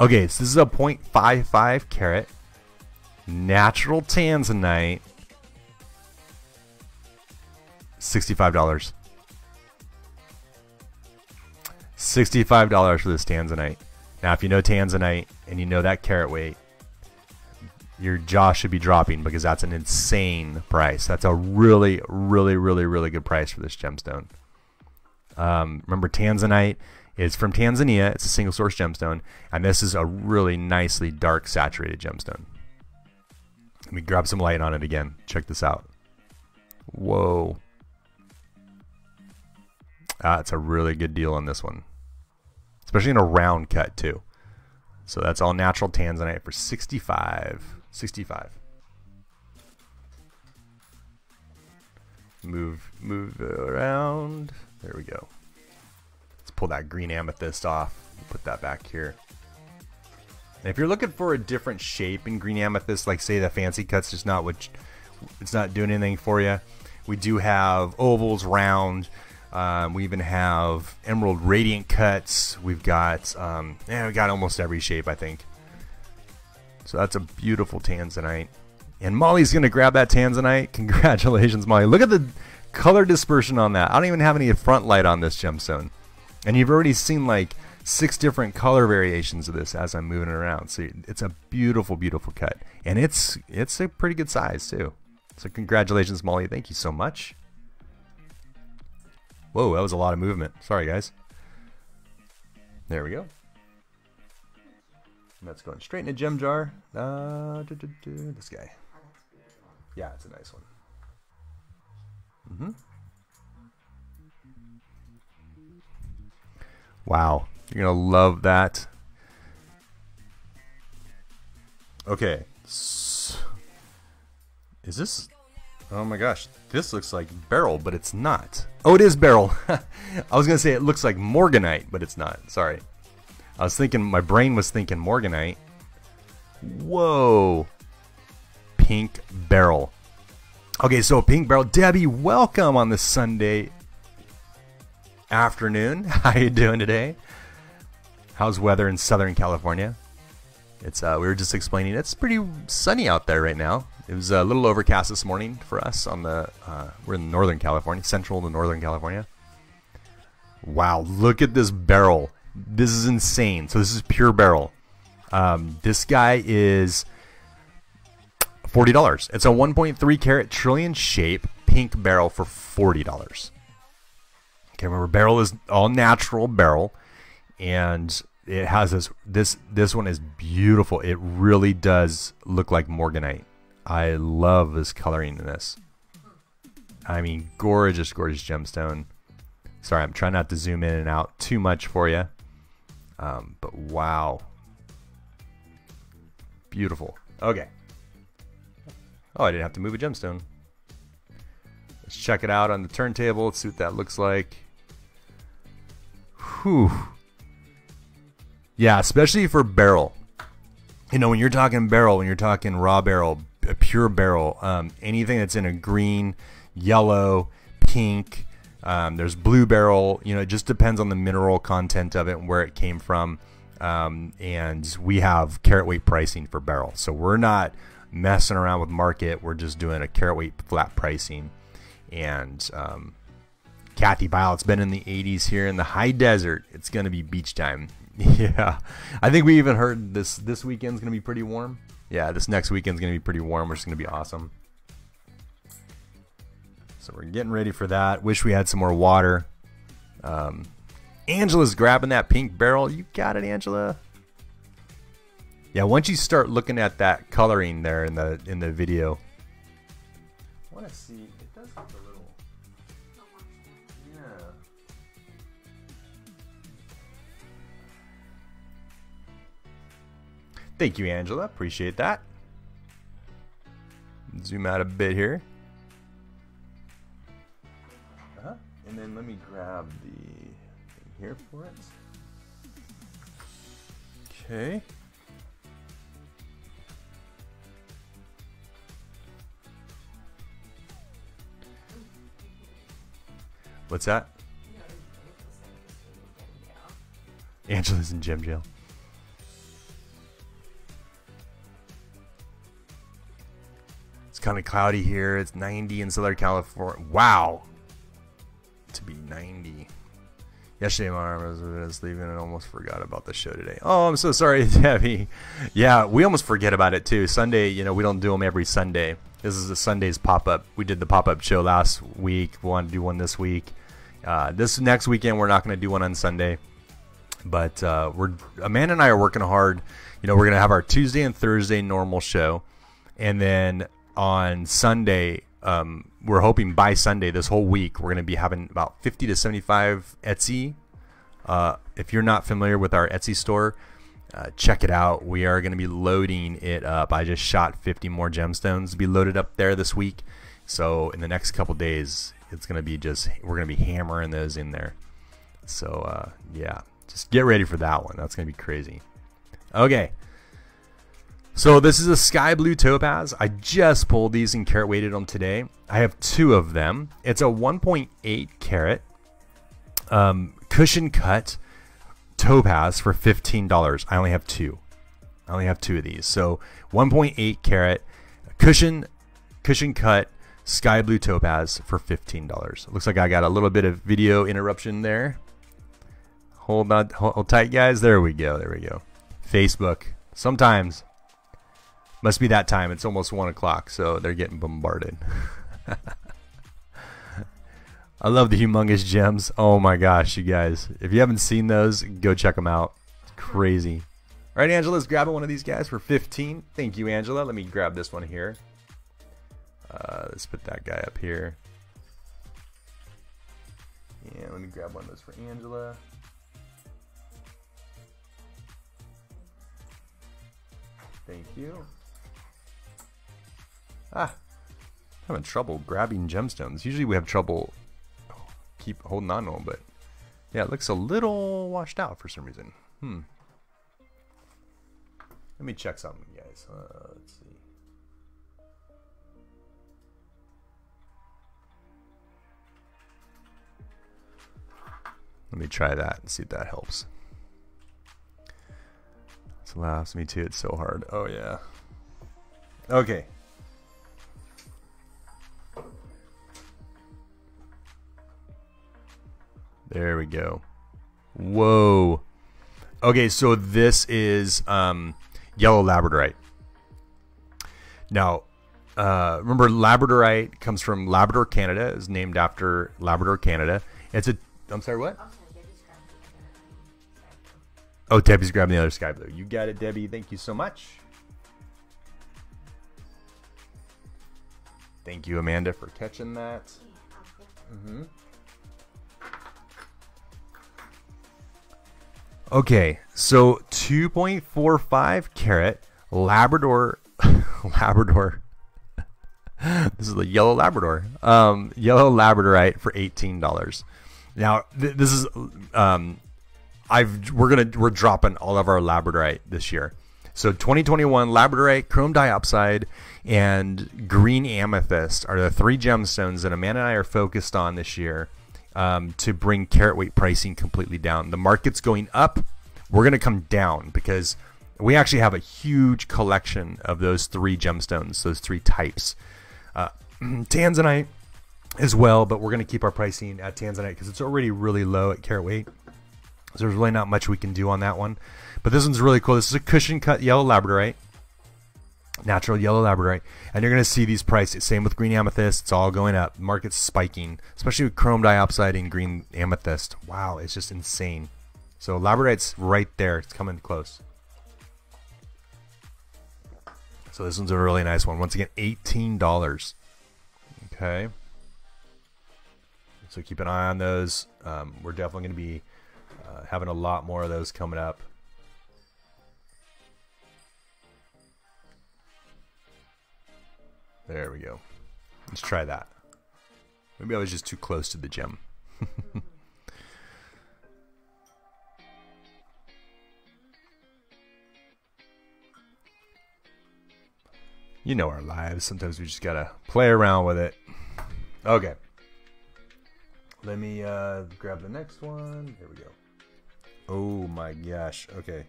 Okay, so this is a 0.55 carat natural tanzanite. $65. $65 for this tanzanite. Now, if you know tanzanite and you know that carat weight, your jaw should be dropping because that's an insane price. That's a really, really, really, really good price for this gemstone. Um, remember, Tanzanite is from Tanzania. It's a single source gemstone, and this is a really nicely dark saturated gemstone. Let me grab some light on it again. Check this out. Whoa. That's a really good deal on this one, especially in a round cut too. So that's all natural tanzanite for 65. 65. Move move around. There we go. Let's pull that green amethyst off. Put that back here. And if you're looking for a different shape in green amethyst, like say the fancy cut's just not what it's not doing anything for you. We do have ovals, round, Um, we even have emerald radiant cuts. We've got um, yeah, we got almost every shape I think. So that's a beautiful tanzanite. And Molly's gonna grab that tanzanite. Congratulations, Molly. Look at the color dispersion on that. I don't even have any front light on this gemstone. And you've already seen like six different color variations of this as I'm moving it around. So it's a beautiful, beautiful cut. And it's it's a pretty good size too. So congratulations, Molly. Thank you so much. Whoa, that was a lot of movement. Sorry, guys. There we go. That's going straight in a gem jar. Uh, this guy. Yeah, it's a nice one. Mm-hmm. Wow, you're gonna love that. Okay, is this? Oh my gosh, this looks like beryl, but it's not. Oh, it is beryl. I was gonna say it looks like morganite, but it's not. Sorry. I was thinking, my brain was thinking morganite. Whoa. Pink beryl. Okay, so pink beryl. Debbie, welcome on this Sunday afternoon. How you doing today? How's weather in Southern California? It's uh, we were just explaining. It's pretty sunny out there right now. It was a little overcast this morning for us on the. Uh, we're in Northern California, Central to Northern California. Wow, look at this beryl. This is insane. So this is pure beryl. Um, this guy is forty dollars. It's a 1.3 carat trillion shape pink beryl for forty dollars. Okay, remember beryl is all natural beryl, and it has this this this one is beautiful. It really does look like morganite. I love this coloring in this. I mean, gorgeous, gorgeous gemstone. Sorry, I'm trying not to zoom in and out too much for you. Um, but wow. Beautiful. Okay. Oh, I didn't have to move a gemstone. Let's check it out on the turntable. Let's see what that looks like. Whew. Yeah, especially for beryl. You know, when you're talking beryl, when you're talking raw beryl, a pure beryl. um, anything that's in a green, yellow, pink, um, there's blue beryl. You know, it just depends on the mineral content of it and where it came from. Um, and we have carat weight pricing for beryl, so we're not messing around with market. We're just doing a carat weight flat pricing. And um, Kathy Bile, it's been in the 80s here in the high desert. It's going to be beach time. Yeah, I think we even heard this this weekend's going to be pretty warm. Yeah, this next weekend's going to be pretty warm, which is going to be awesome. So we're getting ready for that. Wish we had some more water. Um, Angela's grabbing that pink beryl. You got it, Angela. Yeah, once you start looking at that coloring there in the in the video. I want to see. Thank you, Angela. Appreciate that. Zoom out a bit here. Uh -huh. And then let me grab the thing here for it. Okay. What's that? Angela's in gem jail. Kind of cloudy here. It's 90 in Southern California. Wow. To be 90. Yesterday, my arm was leaving and almost forgot about the show today. Oh, I'm so sorry, Debbie. Yeah, we almost forget about it too. Sunday, you know, we don't do them every Sunday. This is a Sunday's pop up. We did the pop up show last week. We want to do one this week. Uh, this next weekend, we're not going to do one on Sunday, but uh, we're Amanda and I are working hard. You know, we're going to have our Tuesday and Thursday normal show, and then on Sunday, um, we're hoping by Sunday this whole week we're going to be having about 50 to 75 Etsy. Uh, if you're not familiar with our Etsy store, uh, check it out. We are going to be loading it up. I just shot 50 more gemstones to be loaded up there this week. So in the next couple days, it's gonna be just we're gonna be hammering those in there. So uh, yeah, just get ready for that one. That's gonna be crazy. Okay. So this is a sky blue topaz. I just pulled these and carat weighted them today. I have two of them. It's a 1.8 carat um, cushion cut topaz for fifteen dollars. I only have two. I only have two of these. So 1.8 carat cushion cushion cut sky blue topaz for fifteen dollars. Looks like I got a little bit of video interruption there. Hold on, hold tight, guys. There we go. There we go. Facebook. Sometimes must be that time. It's almost one o'clock, so they're getting bombarded. I love the humongous gems. Oh my gosh, you guys. If you haven't seen those, go check them out. It's crazy. All right, Angela's grabbing one of these guys for 15. Thank you, Angela. Let me grab this one here. Uh, let's put that guy up here. Yeah, let me grab one of those for Angela. Thank you. Ah, having trouble grabbing gemstones. Usually we have trouble keep holding on to them, but yeah, it looks a little washed out for some reason. Hmm. Let me check something, guys. Uh, let's see. Let me try that and see if that helps. This laughs me too. It's so hard. Oh yeah. Okay. There we go. Whoa. Okay, so this is um, yellow labradorite. Now, uh, remember Labradorite comes from Labrador, Canada. is named after Labrador, Canada. It's a. I'm sorry, what? Oh, Debbie's grabbing the other sky blue. You got it, Debbie. Thank you so much. Thank you, Amanda, for catching that. Mm-hmm. Okay, so 2.45 carat Labrador, Labrador. this is the yellow Labrador, um, yellow Labradorite for eighteen dollars. Now th this is, um, I've we're gonna we're dropping all of our Labradorite this year. So 2021 Labradorite, chrome diopside, and green amethyst are the three gemstones that Amanda and I are focused on this year um, to bring carat weight pricing completely down. The market's going up. We're going to come down because we actually have a huge collection of those three gemstones, those three types. Uh, Tanzanite as well, but we're going to keep our pricing at Tanzanite because it's already really low at carat weight. So there's really not much we can do on that one. But this one's really cool. This is a cushion cut yellow labradorite natural yellow labradorite and you're going to see these prices same with green amethyst it's all going up. Market's spiking especially with chrome diopside and green amethyst. Wow it's just insane. So labradorite's right there it's coming close. So this one's a really nice one. Once again $18 okay. So keep an eye on those. Um, we're definitely going to be uh, having a lot more of those coming up There we go. Let's try that. Maybe I was just too close to the gem. you know our lives. Sometimes we just gotta play around with it. Okay. Let me uh, grab the next one. Here we go. Oh my gosh. Okay.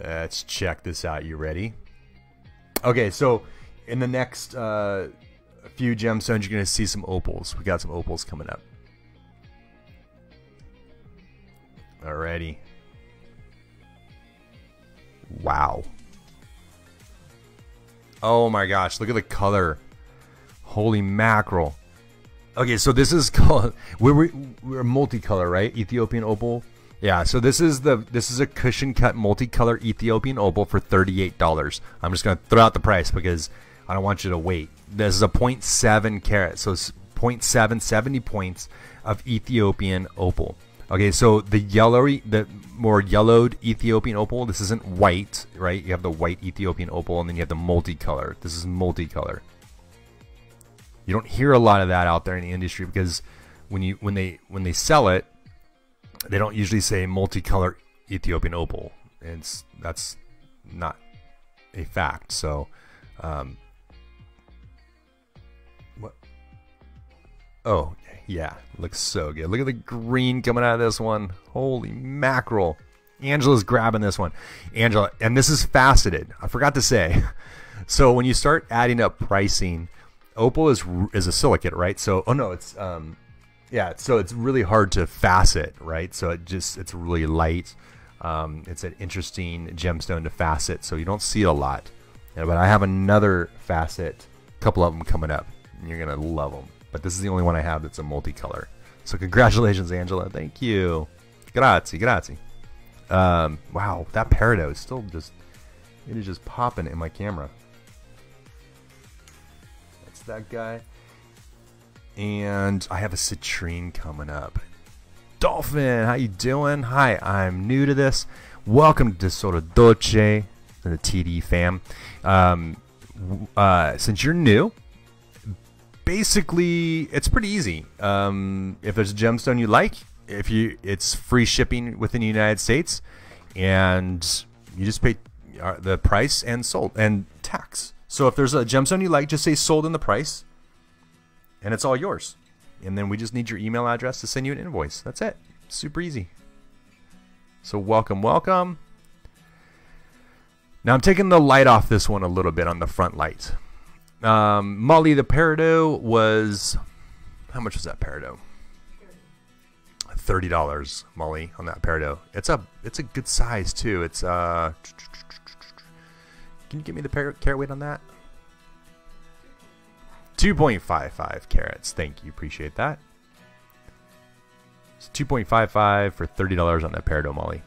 Let's check this out. You ready? Okay, so in the next uh, few gemstones, you're going to see some opals. We got some opals coming up. Alrighty. Wow. Oh my gosh, look at the color. Holy mackerel. Okay, so this is called we're, we're multicolor, right? Ethiopian opal. Yeah, so this is the this is a cushion cut multicolor Ethiopian opal for $38. I'm just going to throw out the price because I don't want you to wait. This is a 0.7 carat, so it's 0.7 70 points of Ethiopian opal. Okay, so the yellowy, the more yellowed Ethiopian opal, this isn't white, right? You have the white Ethiopian opal and then you have the multicolor. This is multicolor. You don't hear a lot of that out there in the industry because when you when they when they sell it, they don't usually say multicolor Ethiopian opal. It's that's not a fact. So, um, what? Oh, yeah, looks so good. Look at the green coming out of this one. Holy mackerel. Angela's grabbing this one. Angela, and this is faceted. I forgot to say. So when you start adding up pricing, opal is is a silicate, right? So oh no, it's um yeah, so it's really hard to facet, right? So it just it's really light. Um, it's an interesting gemstone to facet, so you don't see it a lot. Yeah, but I have another facet, a couple of them coming up. And you're gonna love them. But this is the only one I have that's a multicolor. So congratulations, Angela. Thank you. Grazie, grazie. Um, wow, that peridot is still just it is just popping in my camera. That's that guy. And I have a citrine coming up. Dolphin, how you doing? Hi, I'm new to this. Welcome to Tesoro Dolce, the TD fam. Um, uh, since you're new, basically it's pretty easy. Um, if there's a gemstone you like, if you it's free shipping within the United States, and you just pay uh, the price and sold and tax. So if there's a gemstone you like, just say sold in the price, and it's all yours. And then we just need your email address to send you an invoice. That's it. Super easy. So welcome, welcome. Now I'm taking the light off this one a little bit on the front light. Um, Molly the Peridot was how much was that Peridot? Thirty dollars, Molly, on that Peridot. It's a it's a good size too. It's uh. Can you give me the carat weight on that? 2.55 carats. Thank you. Appreciate that. It's 2.55 for $30 on that Peridot Molly.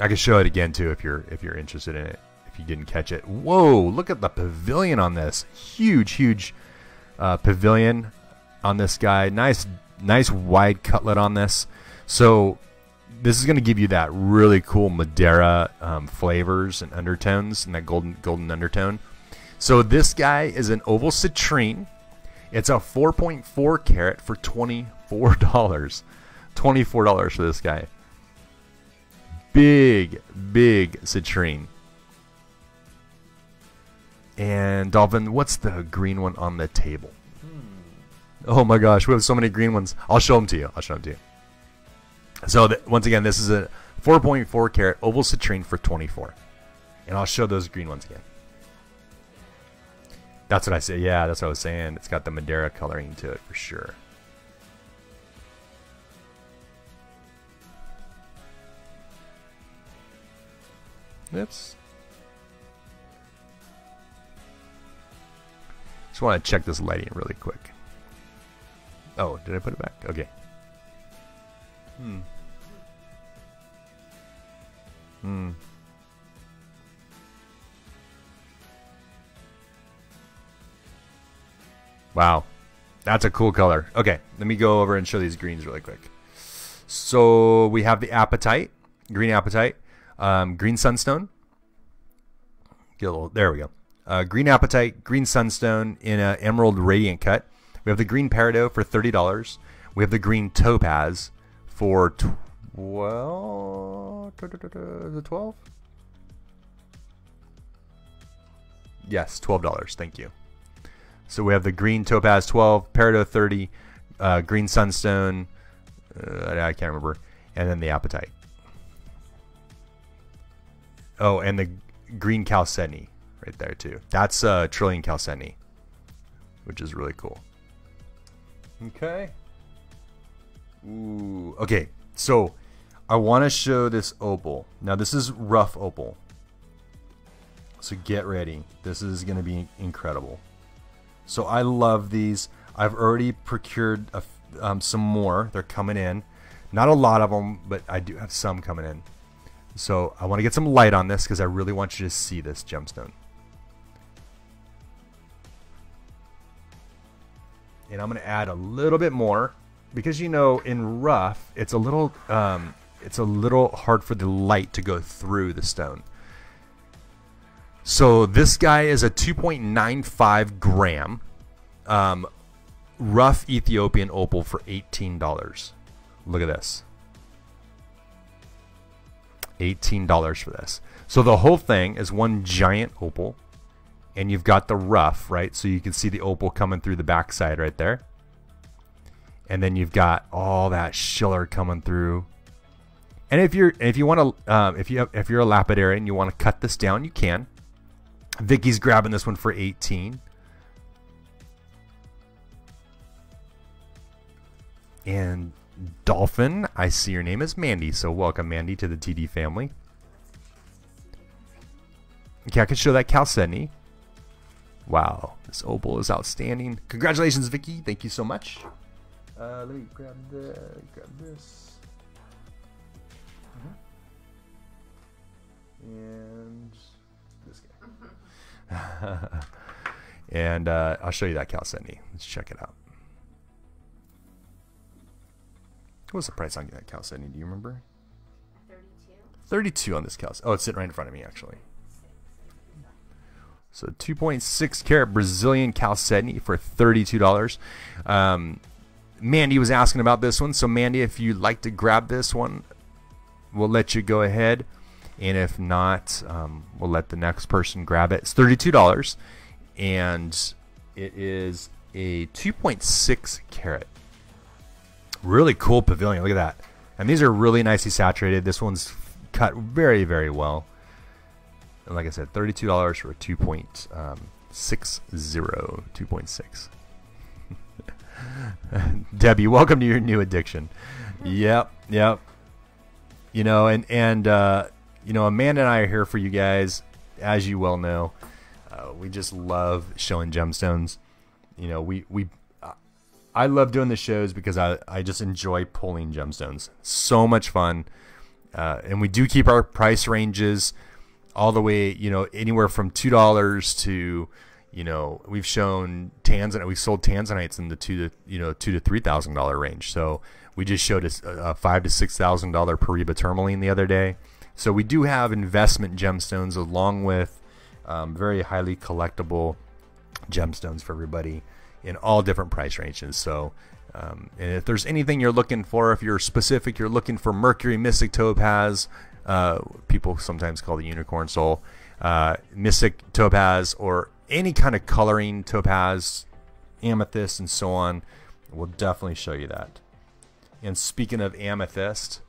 I can show it again too if you're if you're interested in it. If you didn't catch it. Whoa! Look at the pavilion on this. Huge, huge uh, pavilion on this guy. Nice, nice wide culet on this. So this is going to give you that really cool Madeira um, flavors and undertones and that golden golden undertone. So this guy is an oval citrine. It's a 4.4 carat for $24. $24 for this guy. Big, big citrine. And Dolphin, what's the green one on the table? Hmm. Oh my gosh, we have so many green ones. I'll show them to you. I'll show them to you. So once again, this is a 4.4 carat oval citrine for 24. And I'll show those green ones again. That's what I say. Yeah, that's what I was saying. It's got the Madeira coloring to it for sure. Oops. Just want to check this lighting really quick. Oh, did I put it back? Okay. Hmm. Hmm. Wow. That's a cool color. Okay, let me go over and show these greens really quick. So we have the apatite, green apatite, um, green sunstone. Get a little, there we go. Uh, green apatite, green sunstone in an emerald radiant cut. We have the green peridot for $30. We have the green topaz for 12 is it 12 yes $12 thank you so we have the green topaz 12 peridot 30 uh, green sunstone uh, i can't remember and then the apatite oh and the green chalcedony right there too that's uh, trillion chalcedony which is really cool okay Ooh, okay. So I want to show this opal. Now this is rough opal. So get ready. This is going to be incredible. So I love these. I've already procured a, um, some more. They're coming in. Not a lot of them, but I do have some coming in. So I want to get some light on this because I really want you to see this gemstone. And I'm going to add a little bit more because you know in rough it's a little um, it's a little hard for the light to go through the stone. So this guy is a 2.95 gram um, rough Ethiopian opal for $18. Look at this. $18 for this. So the whole thing is one giant opal and you've got the rough, right? So you can see the opal coming through the backside right there. And then you've got all that schiller coming through. And if you're if you want to um, if you if you're a lapidary and you want to cut this down, you can. Vicky's grabbing this one for 18. And Dolphin, I see your name is Mandy, so welcome Mandy to the TD family. Okay, I can show that chalcedony. Wow, this opal is outstanding. Congratulations, Vicky. Thank you so much. Uh, let me grab the grab this. Uh-huh. And this guy. and uh, I'll show you that chalcedony. Let's check it out. What was the price on that chalcedony? Do you remember? 32. 32 on this chalcedony. Oh, it's sitting right in front of me, actually. So 2.6 carat Brazilian chalcedony for $32. Um, Mandy was asking about this one. So Mandy, if you'd like to grab this one, we'll let you go ahead. And if not, um, we'll let the next person grab it. It's $32. And it is a 2.6 carat. Really cool pavilion. Look at that. And these are really nicely saturated. This one's cut very, very well. And like I said, $32 for a 2.60, um, 2.6. Debbie, welcome to your new addiction. Yep, yep. You know, and and uh, you know, Amanda and I are here for you guys, as you well know. Uh, we just love showing gemstones. You know, we we I love doing the shows because I I just enjoy pulling gemstones. So much fun, uh, and we do keep our price ranges all the way, you know, anywhere from two dollars to, you know, we've shown tanzanite, we've sold tanzanites in the two to, you know, two to three thousand dollar range. So we just showed a, five to six thousand dollar Paraiba tourmaline the other day. So we do have investment gemstones along with um, very highly collectible gemstones for everybody in all different price ranges. So. Um, and if there's anything you're looking for, if you're specific, you're looking for Mercury Mystic Topaz, uh, people sometimes call the unicorn soul, uh, mystic topaz, or any kind of coloring topaz, amethyst, and so on. We'll definitely show you that. And speaking of amethyst,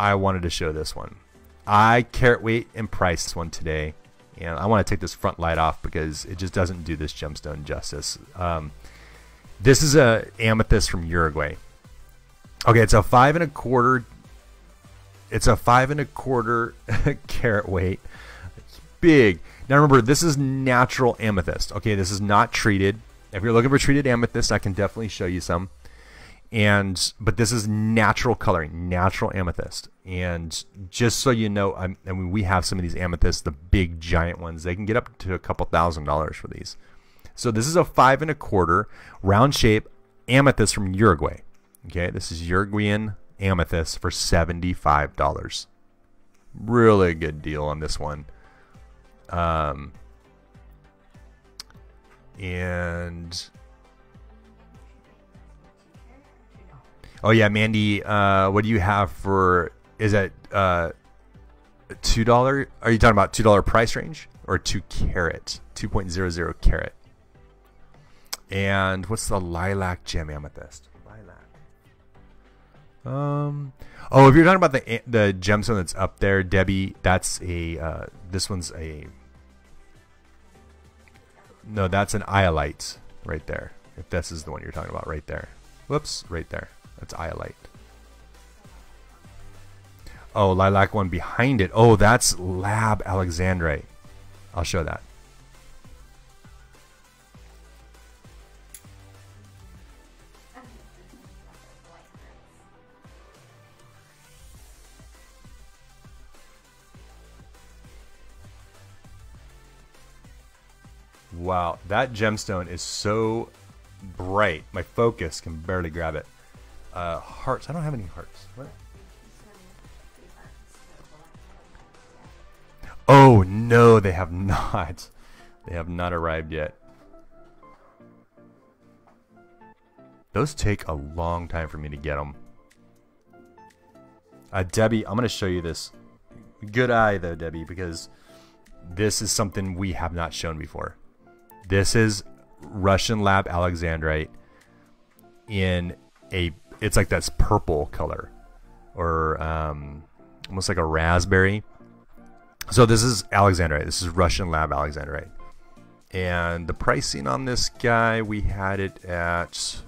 I wanted to show this one. I carat weight and price this one today. And I want to take this front light off because it just doesn't do this gemstone justice. Um, this is a amethyst from Uruguay. Okay, it's a five and a quarter it's a five and a quarter carat weight. It's big. Now remember, this is natural amethyst. Okay, this is not treated. If you're looking for treated amethyst, I can definitely show you some. And but this is natural coloring, natural amethyst. And just so you know, I'm, I mean, we have some of these amethysts, the big giant ones. They can get up to a couple thousand dollars for these. So this is a five and a quarter round shape amethyst from Uruguay. Okay, this is Uruguayan amethyst for $75. Really good deal on this one. Um, and oh yeah, Mandy, uh, what do you have for? Is that uh, two dollar? Are you talking about two dollar price range or two carat? Two point zero zero carat. And what's the lilac gem amethyst? Lilac. Um. Oh, if you're talking about the the gemstone that's up there, Debbie, that's a uh, this one's a no, that's an iolite right there. If this is the one you're talking about, right there. Whoops, right there. That's iolite. Oh, lilac one behind it. Oh, that's lab alexandrite. I'll show that. Wow, that gemstone is so bright. My focus can barely grab it. Uh, hearts. I don't have any hearts. What? Oh no, they have not. They have not arrived yet. Those take a long time for me to get them. Uh, Debbie, I'm going to show you this. Good eye though, Debbie, because this is something we have not shown before. This is Russian Lab Alexandrite in a it's like this purple color or um, almost like a raspberry. So this is Alexandrite. This is Russian Lab Alexandrite. And the pricing on this guy, we had it at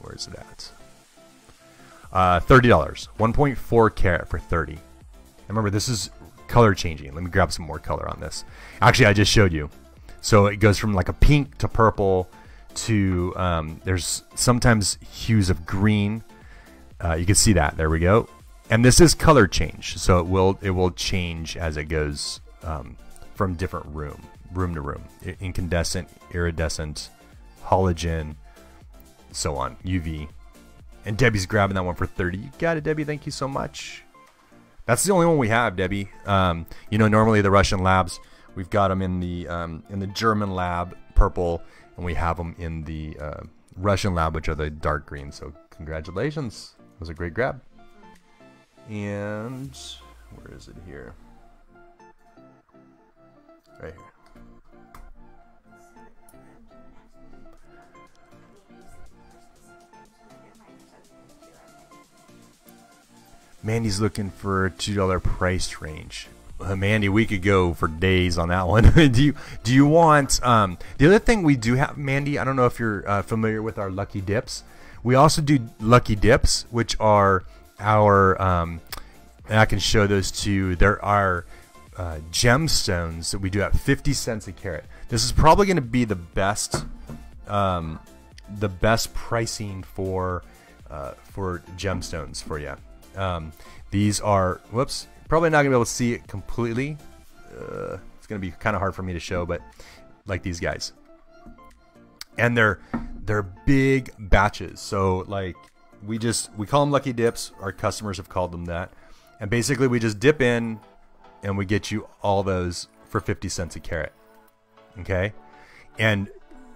where is it at? Uh, thirty dollars, one point four carat for thirty. And remember, this is color changing. Let me grab some more color on this. Actually, I just showed you. So it goes from like a pink to purple to um, there's sometimes hues of green. Uh, you can see that. There we go. And this is color change, so it will it will change as it goes um, from different room room to room. Incandescent, iridescent, halogen, so on. UV. And Debbie's grabbing that one for 30. You got it, Debbie. Thank you so much. That's the only one we have, Debbie. Um, you know, normally the Russian labs, we've got them in the um, in the German lab, purple, and we have them in the uh, Russian lab, which are the dark green. So congratulations, it was a great grab. And where is it here? Right here. Mandy's looking for a two dollar price range. Uh, Mandy, we could go for days on that one. do you do you want um, the other thing we do have, Mandy? I don't know if you're uh, familiar with our lucky dips. We also do lucky dips, which are our um, and I can show those to you. There are uh, gemstones that we do at 50 cents a carat. This is probably going to be the best, um, the best pricing for uh, for gemstones for you. Um, these are, whoops, probably not going to be able to see it completely. Uh, it's going to be kind of hard for me to show, but like these guys. And they're they're big batches. So like we just we call them lucky dips. Our customers have called them that. And basically we just dip in and we get you all those for 50 cents a carat. Okay? And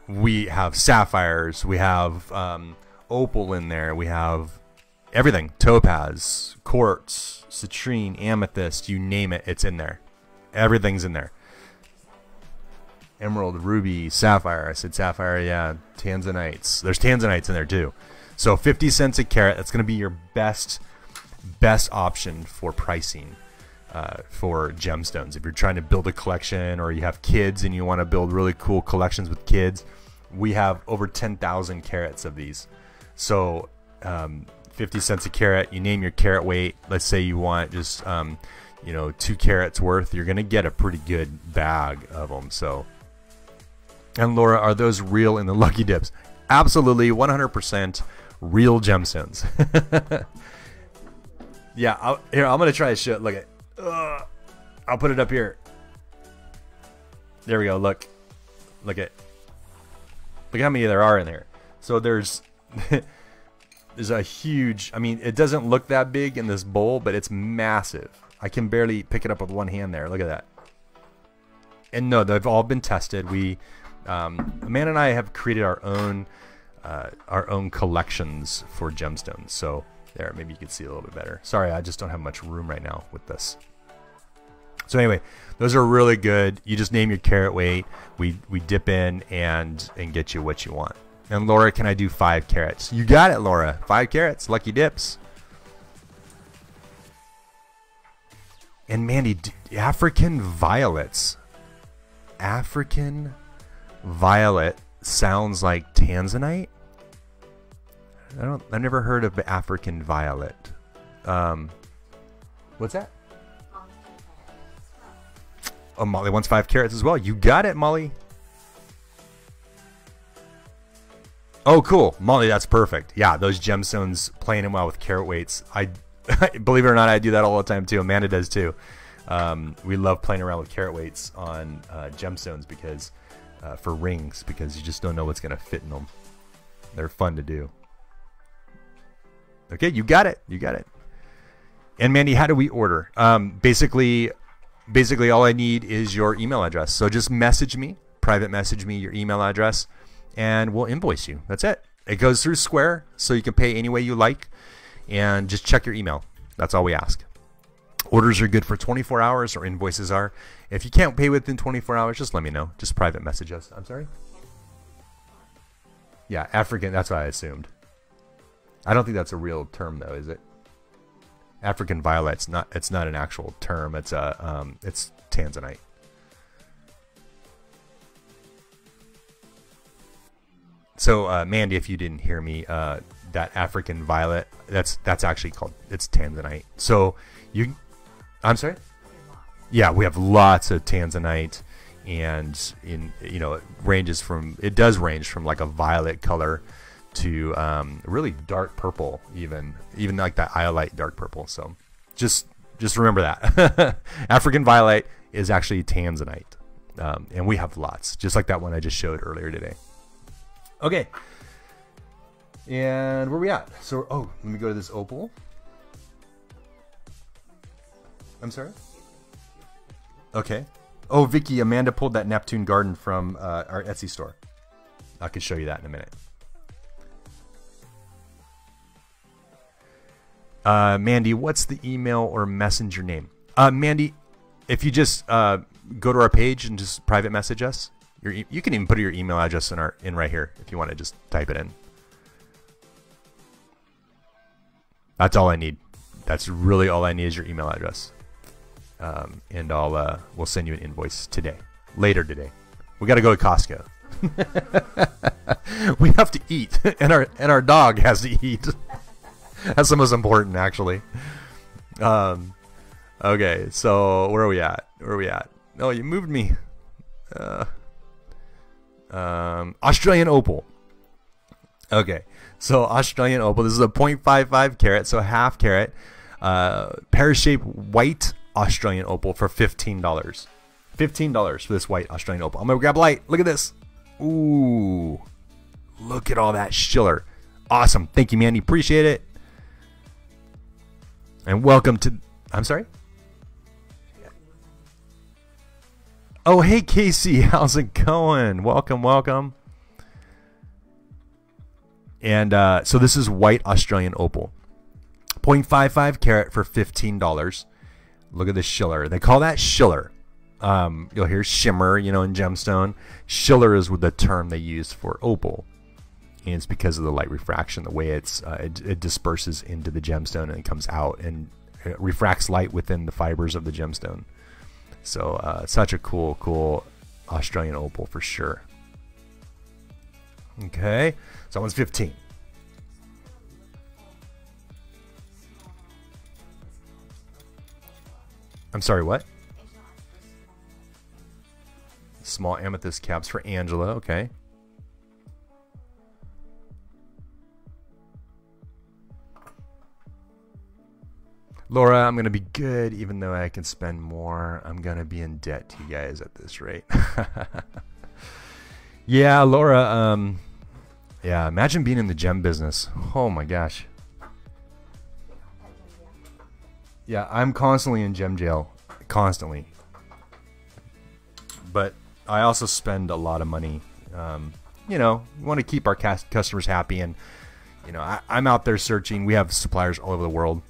we have sapphires, we have um, opal in there, we have everything topaz, quartz, citrine, amethyst, you name it, it's in there. Everything's in there. Emerald, ruby, sapphire. I said sapphire, yeah. Tanzanites. There's tanzanites in there too. So 50 cents a carat. That's going to be your best best option for pricing uh, for gemstones. If you're trying to build a collection or you have kids and you want to build really cool collections with kids, we have over 10,000 carats of these. So um, 50 cents a carat. You name your carat weight. Let's say you want just, um, you know, two carats worth. You're going to get a pretty good bag of them. So, and Laura, are those real in the Lucky Dips? Absolutely, 100% real gemstones. yeah, I'll, here, I'm going to try to show Look at uh, I'll put it up here. There we go. Look. Look at. Look how many there are in there. So there's is a huge. I mean, it doesn't look that big in this bowl, but it's massive. I can barely pick it up with one hand there. Look at that. And no, they've all been tested. We, um, Amanda and I have created our own, uh, our own collections for gemstones. So there, maybe you can see a little bit better. Sorry, I just don't have much room right now with this. So anyway, those are really good. You just name your carat weight. We we dip in and and get you what you want. And Laura, can I do five carats? You got it, Laura. Five carats. Lucky dips. And Mandy, African violets. African violet sounds like tanzanite. I don't. I've never heard of African violet. Um, what's that? Oh, Molly wants five carats as well. You got it, Molly. Oh, cool, Molly. That's perfect. Yeah, those gemstones playing in well with carat weights. I believe it or not, I do that all the time too. Amanda does too. Um, we love playing around with carat weights on uh, gemstones because uh, for rings because you just don't know what's gonna fit in them. They're fun to do. Okay, you got it. You got it. And Mandy, how do we order? Um, basically, basically all I need is your email address. So just message me, private message me your email address and we'll invoice you. That's it. It goes through Square, so you can pay any way you like, and just check your email. That's all we ask. Orders are good for 24 hours, or invoices are. If you can't pay within 24 hours, just let me know. Just private message us. I'm sorry. Yeah, African. That's what I assumed. I don't think that's a real term, though, is it? African violet's not. It's not an actual term. It's a. Um, it's tanzanite. So, uh, Mandy, if you didn't hear me, uh, that African violet, that's that's actually called it's tanzanite. So you, I'm sorry. Yeah, we have lots of tanzanite, and in you know it ranges from it does range from like a violet color to um, really dark purple, even even like that iolite dark purple. So just just remember that African violet is actually tanzanite, um, and we have lots, just like that one I just showed earlier today. Okay. And where we at? So, oh, let me go to this opal. I'm sorry? Okay. Oh, Vicky, Amanda pulled that Neptune Garden from uh, our Etsy store. I can show you that in a minute. Uh, Mandy, what's the email or messenger name? Uh, Mandy, if you just uh, go to our page and just private message us, your e you can even put your email address in our in right here if you want to just type it in. That's all I need. That's really all I need is your email address, um, and I'll uh, we'll send you an invoice today, later today. We got to go to Costco. we have to eat, and our and our dog has to eat. That's the most important, actually. Um, okay, so where are we at? Where are we at? Oh, you moved me. Uh, um, Australian Opal. Okay, so Australian Opal. This is a 0.55 carat, so half carat, uh, pear-shaped white Australian Opal for fifteen dollars. Fifteen dollars for this white Australian Opal. I'm gonna grab light. Look at this. Ooh, look at all that schiller. Awesome. Thank you, Mandy. Appreciate it. And welcome to. I'm sorry. Oh, hey Casey, how's it going? Welcome, welcome. And uh, so this is white Australian opal, 0.55 carat for $15. Look at the schiller. They call that schiller. Um, you'll hear shimmer, you know, in gemstone. Schiller is the term they use for opal, and it's because of the light refraction, the way it's uh, it, it disperses into the gemstone and it comes out and refracts light within the fibers of the gemstone. So uh, such a cool, cool Australian opal for sure. Okay, so one's 15. I'm sorry, what? Small amethyst caps for Angela, okay. Laura, I'm going to be good even though I can spend more. I'm going to be in debt to you guys at this rate. yeah, Laura, um, yeah, imagine being in the gem business. Oh my gosh. Yeah, I'm constantly in gem jail. Constantly. But I also spend a lot of money. Um, you know, we want to keep our customers happy. And, you know, I, I'm out there searching. We have suppliers all over the world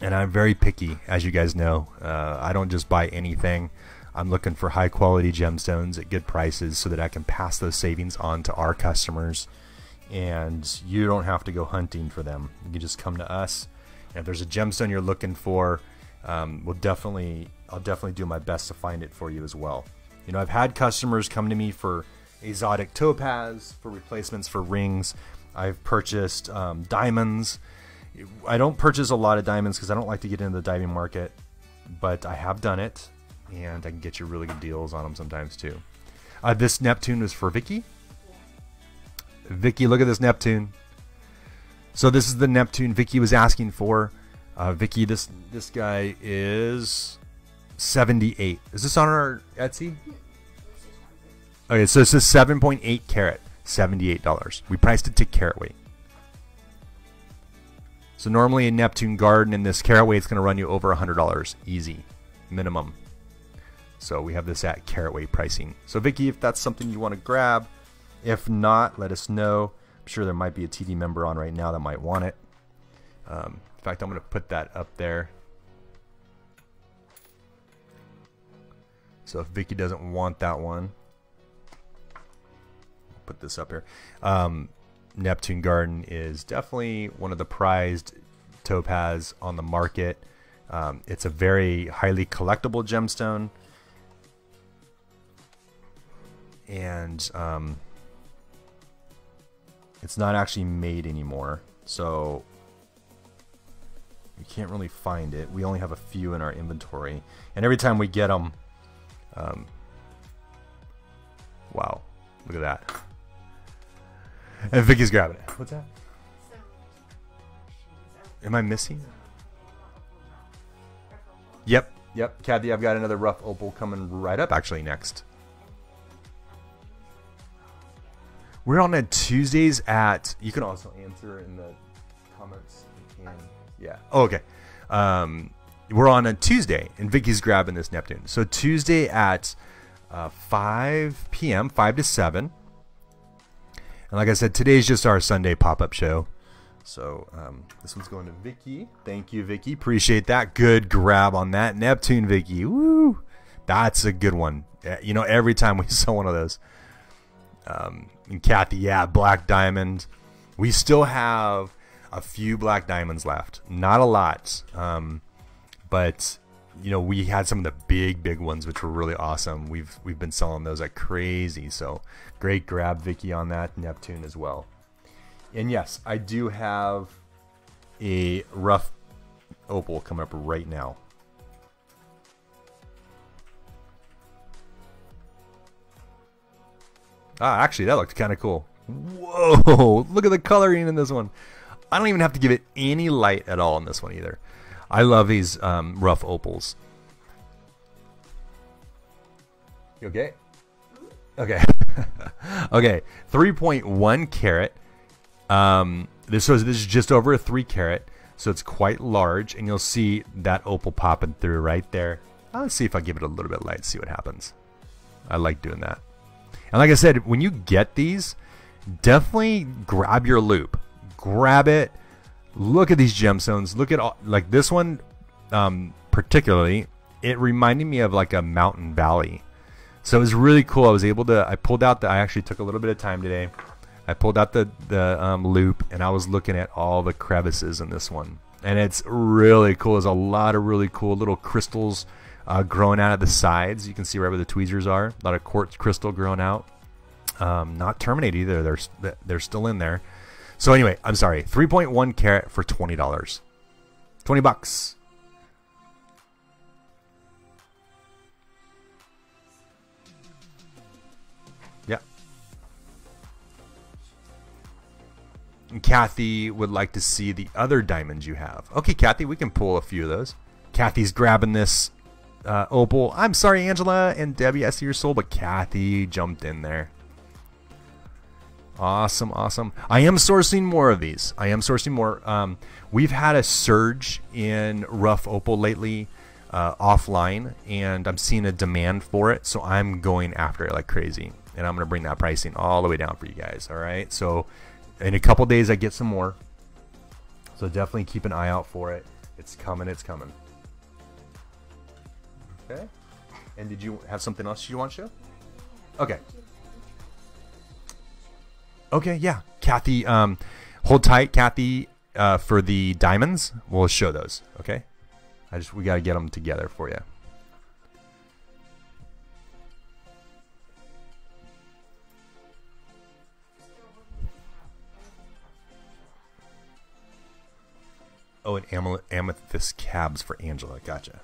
and I'm very picky, as you guys know. Uh, I don't just buy anything. I'm looking for high quality gemstones at good prices so that I can pass those savings on to our customers. And you don't have to go hunting for them. You just come to us. And if there's a gemstone you're looking for, um, we'll definitely, I'll definitely do my best to find it for you as well. You know, I've had customers come to me for exotic topaz, for replacements for rings. I've purchased um, diamonds. I don't purchase a lot of diamonds because I don't like to get into the diving market, but I have done it, and I can get you really good deals on them sometimes too. Uh, this Neptune was for Vicky. Vicky, look at this Neptune. So this is the Neptune Vicky was asking for. Uh, Vicky, this this guy is 78. Is this on our Etsy? Okay, so this is 7.8 carat, $78. We priced it to carat weight. So normally in Neptune Garden in this Caraway, it's going to run you over $100 easy, minimum. So we have this at Caraway pricing. So Vicky, if that's something you want to grab, if not, let us know. I'm sure there might be a TD member on right now that might want it. Um, in fact, I'm going to put that up there. So if Vicky doesn't want that one, put this up here. Um, Neptune Garden is definitely one of the prized topaz on the market. Um, it's a very highly collectible gemstone. And um, it's not actually made anymore. So we can't really find it. We only have a few in our inventory. And every time we get them, um, wow, look at that. And Vicky's grabbing it. What's that? Am I missing? Yep, yep. Kathy, I've got another rough opal coming right up actually next. We're on a Tuesdays at. You can also answer in the comments. Yeah. Oh, okay. Um, we're on a Tuesday, and Vicky's grabbing this Neptune. So Tuesday at uh, 5 p.m., 5 to 7. And like I said, today's just our Sunday pop-up show. So um, this one's going to Vicky. Thank you, Vicky. Appreciate that. Good grab on that Neptune, Vicky. Woo! That's a good one. You know, every time we sell one of those. Um, and Kathy, yeah, Black Diamond. We still have a few Black Diamonds left. Not a lot. Um, but you know we had some of the big big ones which were really awesome. We've we've been selling those like crazy. So great grab vicky on that neptune as well. And yes i do have a rough opal coming up right now. Ah actually that looked kind of cool. Whoa look at the coloring in this one. I don't even have to give it any light at all in this one either I love these um, rough opals. You okay? Okay. okay. 3.1 carat. Um, this, so this is just over a 3 carat. So it's quite large. And you'll see that opal popping through right there. Let's see if I give it a little bit light, see what happens. I like doing that. And like I said, when you get these, definitely grab your loupe, Grab it look at these gemstones. Look at all, like this one, um, particularly. It reminded me of like a mountain valley. So it was really cool. I was able to. I pulled out the. I actually took a little bit of time today. I pulled out the the um, loupe and I was looking at all the crevices in this one, and it's really cool. There's a lot of really cool little crystals uh, growing out of the sides. You can see right where the tweezers are. A lot of quartz crystal growing out. Um, not terminated either. They're they're still in there. So anyway, I'm sorry, 3.1 carat for $20. 20 bucks. Yeah. And Kathy would like to see the other diamonds you have. Okay, Kathy, we can pull a few of those. Kathy's grabbing this uh, opal. I'm sorry, Angela and Debbie, I see your soul, but Kathy jumped in there. Awesome, awesome. I am sourcing more of these. I am sourcing more. Um, we've had a surge in rough opal lately uh, offline, and I'm seeing a demand for it. So I'm going after it like crazy, and I'm going to bring that pricing all the way down for you guys. All right. So in a couple days, I get some more. So definitely keep an eye out for it. It's coming. It's coming. Okay. And did you have something else you want to show? Okay. Okay, yeah. Kathy, um, hold tight, Kathy, uh, for the diamonds. We'll show those, okay? I just, we got to get them together for you. Oh, and amethyst cabs for Angela. Gotcha.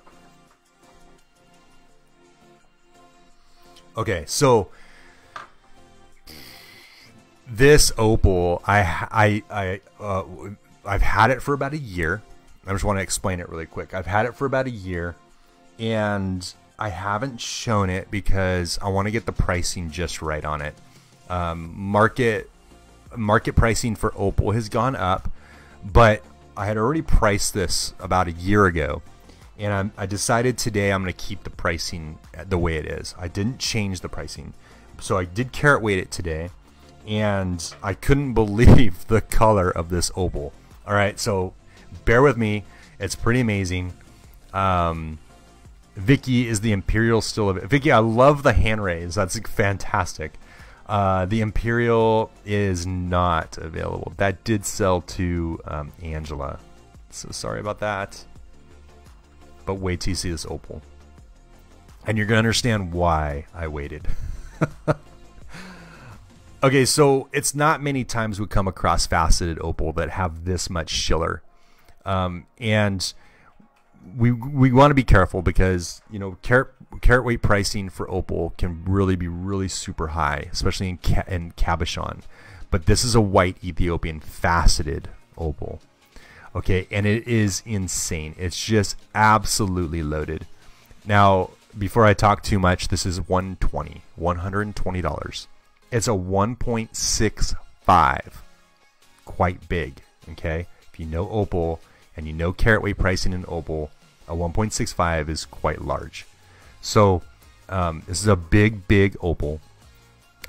Okay, so this opal, I I I uh, I've had it for about a year. I just want to explain it really quick. I've had it for about a year, and I haven't shown it because I want to get the pricing just right on it. Um, market market pricing for opal has gone up, but I had already priced this about a year ago, and I'm, I decided today I'm going to keep the pricing the way it is. I didn't change the pricing, so I did carat weight it today and I couldn't believe the color of this opal. All right, so bear with me. It's pretty amazing. Um, Vicky is the Imperial still of Vicky. I love the hand raise. That's fantastic. Uh, the Imperial is not available. That did sell to um, Angela. So sorry about that. But wait till you see this opal. And you're going to understand why I waited. okay, so it's not many times we come across faceted opal that have this much schiller. Um, and we we want to be careful because you know carat carat weight pricing for opal can really be really super high, especially in ca- in cabochon. But this is a white Ethiopian faceted opal. Okay, and it is insane. It's just absolutely loaded. Now, before I talk too much, this is 120, $120. It's a 1.65. Quite big, okay? If you know opal, and you know carat weight pricing in opal, a 1.65 is quite large. So um, this is a big, big opal.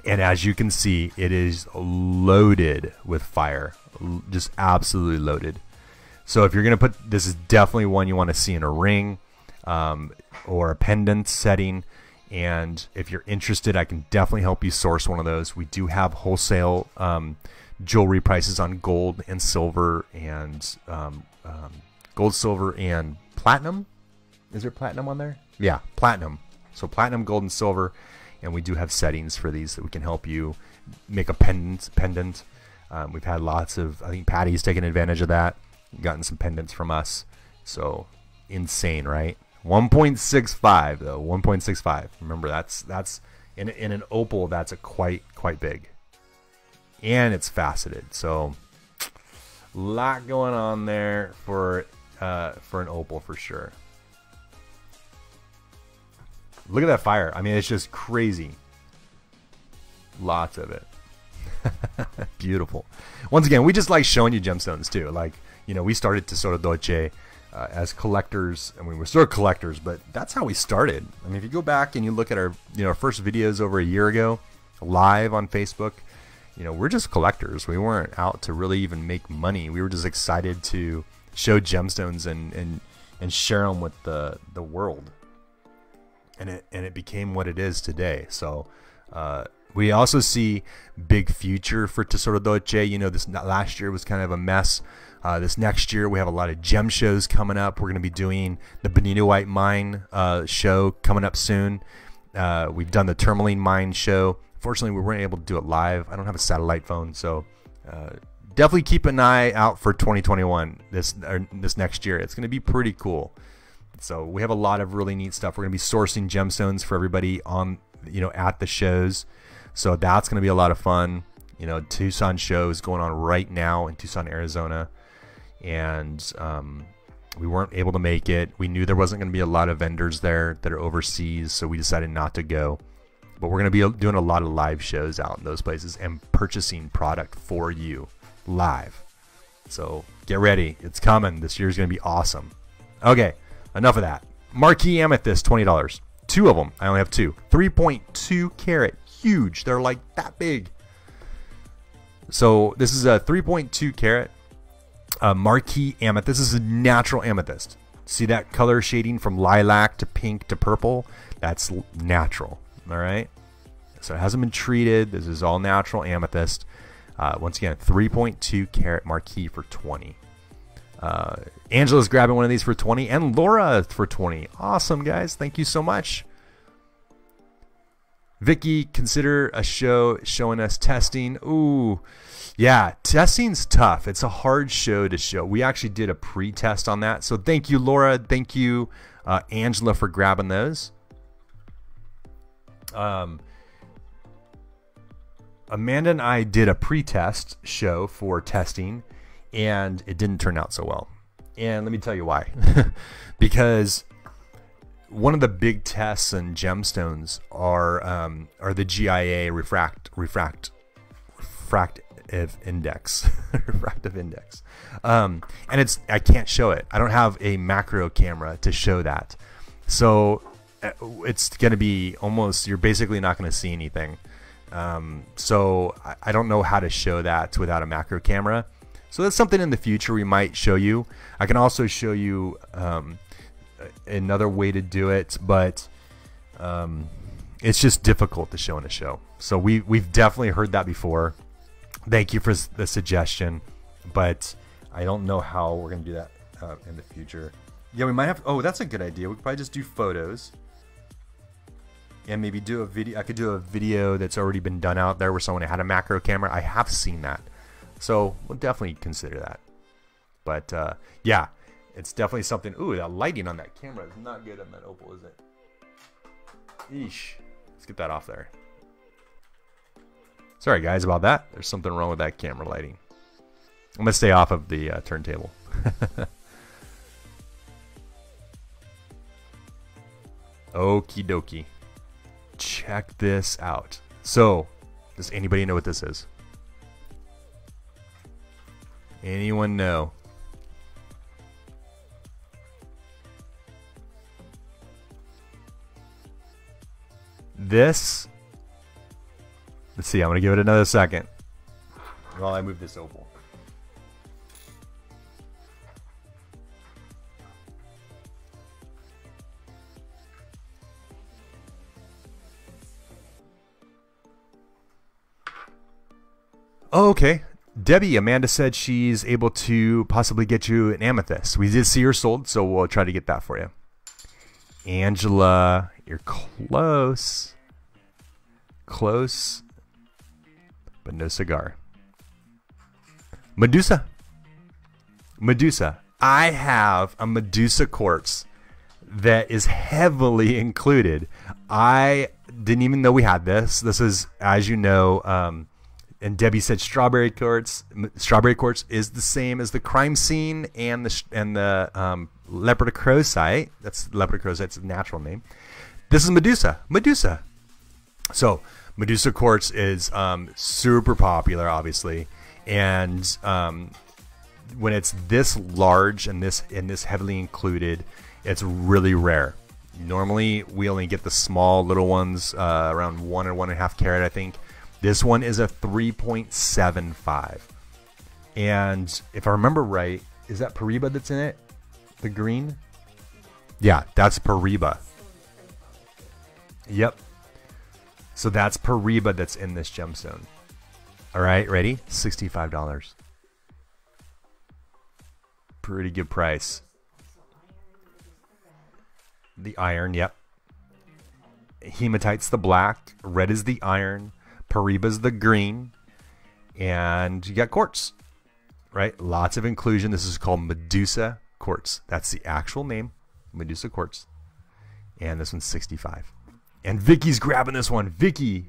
And as you can see, it is loaded with fire, just absolutely loaded. So if you're going to put, this is definitely one you want to see in a ring um, or a pendant setting. And if you're interested, I can definitely help you source one of those. We do have wholesale um, jewelry prices on gold and silver and um, um, gold, silver, and platinum. Is there platinum on there? Yeah, platinum. So platinum, gold, and silver, and we do have settings for these that we can help you make a pendant. Pendant. Um, we've had lots of. I think Patty's taken advantage of that. Gotten some pendants from us. So insane, right? 1.65 though. 1.65. Remember that's that's in in an opal. That's a quite quite big, and it's faceted. So lot going on there for uh, for an opal for sure. Look at that fire. I mean, it's just crazy. Lots of it. Beautiful. Once again, we just like showing you gemstones too. Like, you know, we started to sort Tesoro Dolce uh, as collectors. I mean, we're still collectors, but that's how we started. I mean, if you go back and you look at our, you know, our first videos over a year ago, live on Facebook, you know, we're just collectors. We weren't out to really even make money. We were just excited to show gemstones and and and share them with the the world. And it and it became what it is today. So uh, we also see big future for Tesoro Dolce. You know, this last year was kind of a mess. Uh, this next year we have a lot of gem shows coming up. We're going to be doing the Benitoite Mine uh, show coming up soon. Uh, we've done the Tourmaline Mine show. Fortunately, we weren't able to do it live. I don't have a satellite phone, so uh, definitely keep an eye out for 2021 this this next year. It's going to be pretty cool. So we have a lot of really neat stuff. We're going to be sourcing gemstones for everybody on you know at the shows. So that's going to be a lot of fun. You know, Tucson show is going on right now in Tucson, Arizona, and um, we weren't able to make it. We knew there wasn't going to be a lot of vendors there that are overseas, so we decided not to go. But we're going to be doing a lot of live shows out in those places and purchasing product for you live. So get ready. It's coming. This year's going to be awesome. Okay, enough of that. Marquee Amethyst, $20. Two of them. I only have two. 3.2 carat. Huge. They're like that big. So this is a 3.2 carat uh, marquee amethyst. This is a natural amethyst. See that color shading from lilac to pink to purple? That's natural. All right. So it hasn't been treated. This is all natural amethyst. Uh, once again, 3.2 carat marquee for 20. Uh, Angela's grabbing one of these for 20 and Laura for 20. Awesome, guys. Thank you so much. Vicky, consider a show showing us testing. Ooh, yeah, testing's tough. It's a hard show to show. We actually did a pre-test on that. So thank you, Laura. Thank you, uh, Angela, for grabbing those. Um, Amanda and I did a pre-test show for testing, and it didn't turn out so well. And let me tell you why. because one of the big tests in gemstones are um, are the GIA refract refract refractive index refractive index, um, and it's I can't show it. I don't have a macro camera to show that, so uh, it's going to be almost you're basically not going to see anything. Um, so I, I, don't know how to show that without a macro camera. So that's something in the future we might show you. I can also show you um, another way to do it, but um, it's just difficult to show in a show. So we we've definitely heard that before. Thank you for the suggestion, but I don't know how we're gonna do that uh, in the future. Yeah, we might have. Oh, that's a good idea. We could probably just do photos, and maybe do a video. I could do a video that's already been done out there where someone had a macro camera. I have seen that, so we'll definitely consider that. But uh, yeah, it's definitely something. Ooh, that lighting on that camera is not good on that Opal, is it? Eesh. Let's get that off there. Sorry, guys, about that. There's something wrong with that camera lighting. I'm going to stay off of the uh, turntable. Okie dokie. Check this out. So, does anybody know what this is? Anyone know? This. Let's see, I'm going to give it another second while I move this opal. Oh, okay. Debbie, Amanda said she's able to possibly get you an amethyst. We did see her sold, so we'll try to get that for you. Angela, you're close. Close, but no cigar. Medusa. Medusa. I have a Medusa quartz that is heavily included. I didn't even know we had this. This is, as you know, um, and Debbie said strawberry quartz. Strawberry quartz is the same as the crime scene and the and the um, lepidocrocite. That's a natural name. This is Medusa. Medusa. So Medusa quartz is um, super popular, obviously, and um, when it's this large and this and this heavily included, it's really rare. Normally, we only get the small little ones uh, around one or one and a half carat, I think. This one is a 3.75. And if I remember right, is that Paraiba that's in it? The green? Yeah, that's Paraiba. Yep. So that's Paraiba that's in this gemstone. All right, ready? $65. Pretty good price. The iron, yep. Hematite's the black, red is the iron, Paraiba's the green, and you got quartz, right? Lots of inclusion. This is called Medusa quartz. That's the actual name, Medusa quartz. And this one's 65. And Vicky's grabbing this one. Vicky,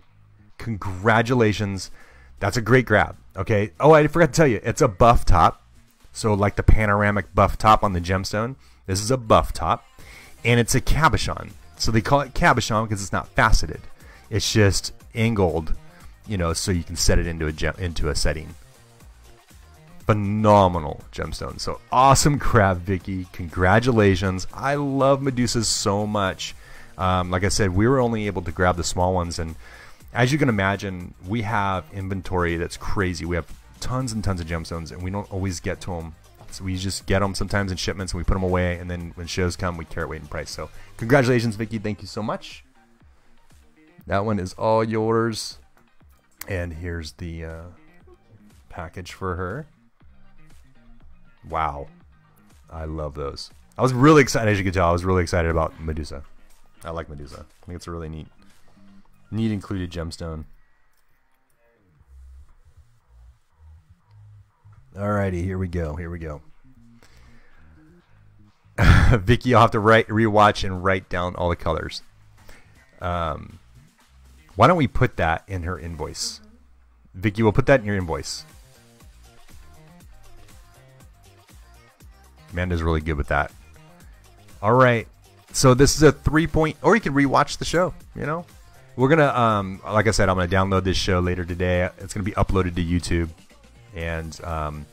congratulations. That's a great grab. Okay. Oh, I forgot to tell you, it's a buff top. So like the panoramic buff top on the gemstone, this is a buff top, and it's a cabochon. So they call it cabochon because it's not faceted. It's just angled you know, so you can set it into a gem into a setting. Phenomenal gemstone. So awesome crab, Vicky. Congratulations. I love Medusas so much. Um, like I said, we were only able to grab the small ones, and as you can imagine, we have inventory that's crazy. We have tons and tons of gemstones, and we don't always get to them. So we just get them sometimes in shipments, and we put them away, and then when shows come, we carry weight and price. So congratulations, Vicky. Thank you so much. That one is all yours. And here's the uh, package for her. Wow. I love those. I was really excited, as you can tell, I was really excited about Medusa. I like Medusa. I think it's a really neat, neat included gemstone. Alrighty, here we go. Here we go. Vicky, you'll have to write, rewatch, and write down all the colors. Um, why don't we put that in her invoice? Vicky, we'll put that in your invoice. Amanda's really good with that. All right. So this is a three point, or you can rewatch the show. You know, we're gonna, um, like I said, I'm gonna download this show later today. It's gonna be uploaded to YouTube, and um,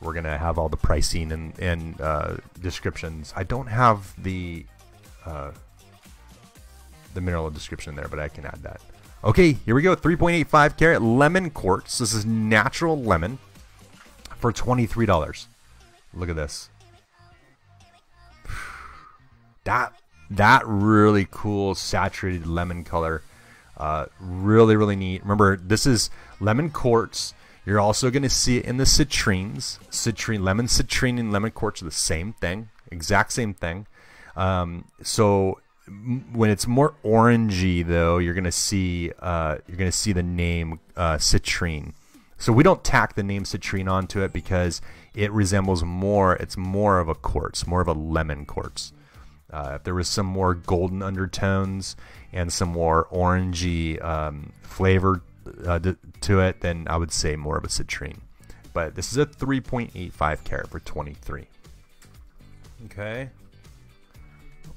we're gonna have all the pricing and and uh, descriptions. I don't have the uh, the mineral description there, but I can add that. Okay, here we go. 3.85 carat lemon quartz. This is natural lemon for $23. Look at this. that that really cool saturated lemon color. Uh, really, really neat. Remember, this is lemon quartz. You're also going to see it in the citrines. Citrine, lemon citrine and lemon quartz are the same thing, exact same thing. Um, so when it's more orangey, though, you're going to see uh, you're going to see the name uh, citrine. So we don't tack the name citrine onto it because it resembles more. It's more of a quartz, more of a lemon quartz. Uh, if there was some more golden undertones and some more orangey um, flavor uh, to it, then I would say more of a citrine. But this is a 3.85 carat for 23. Okay.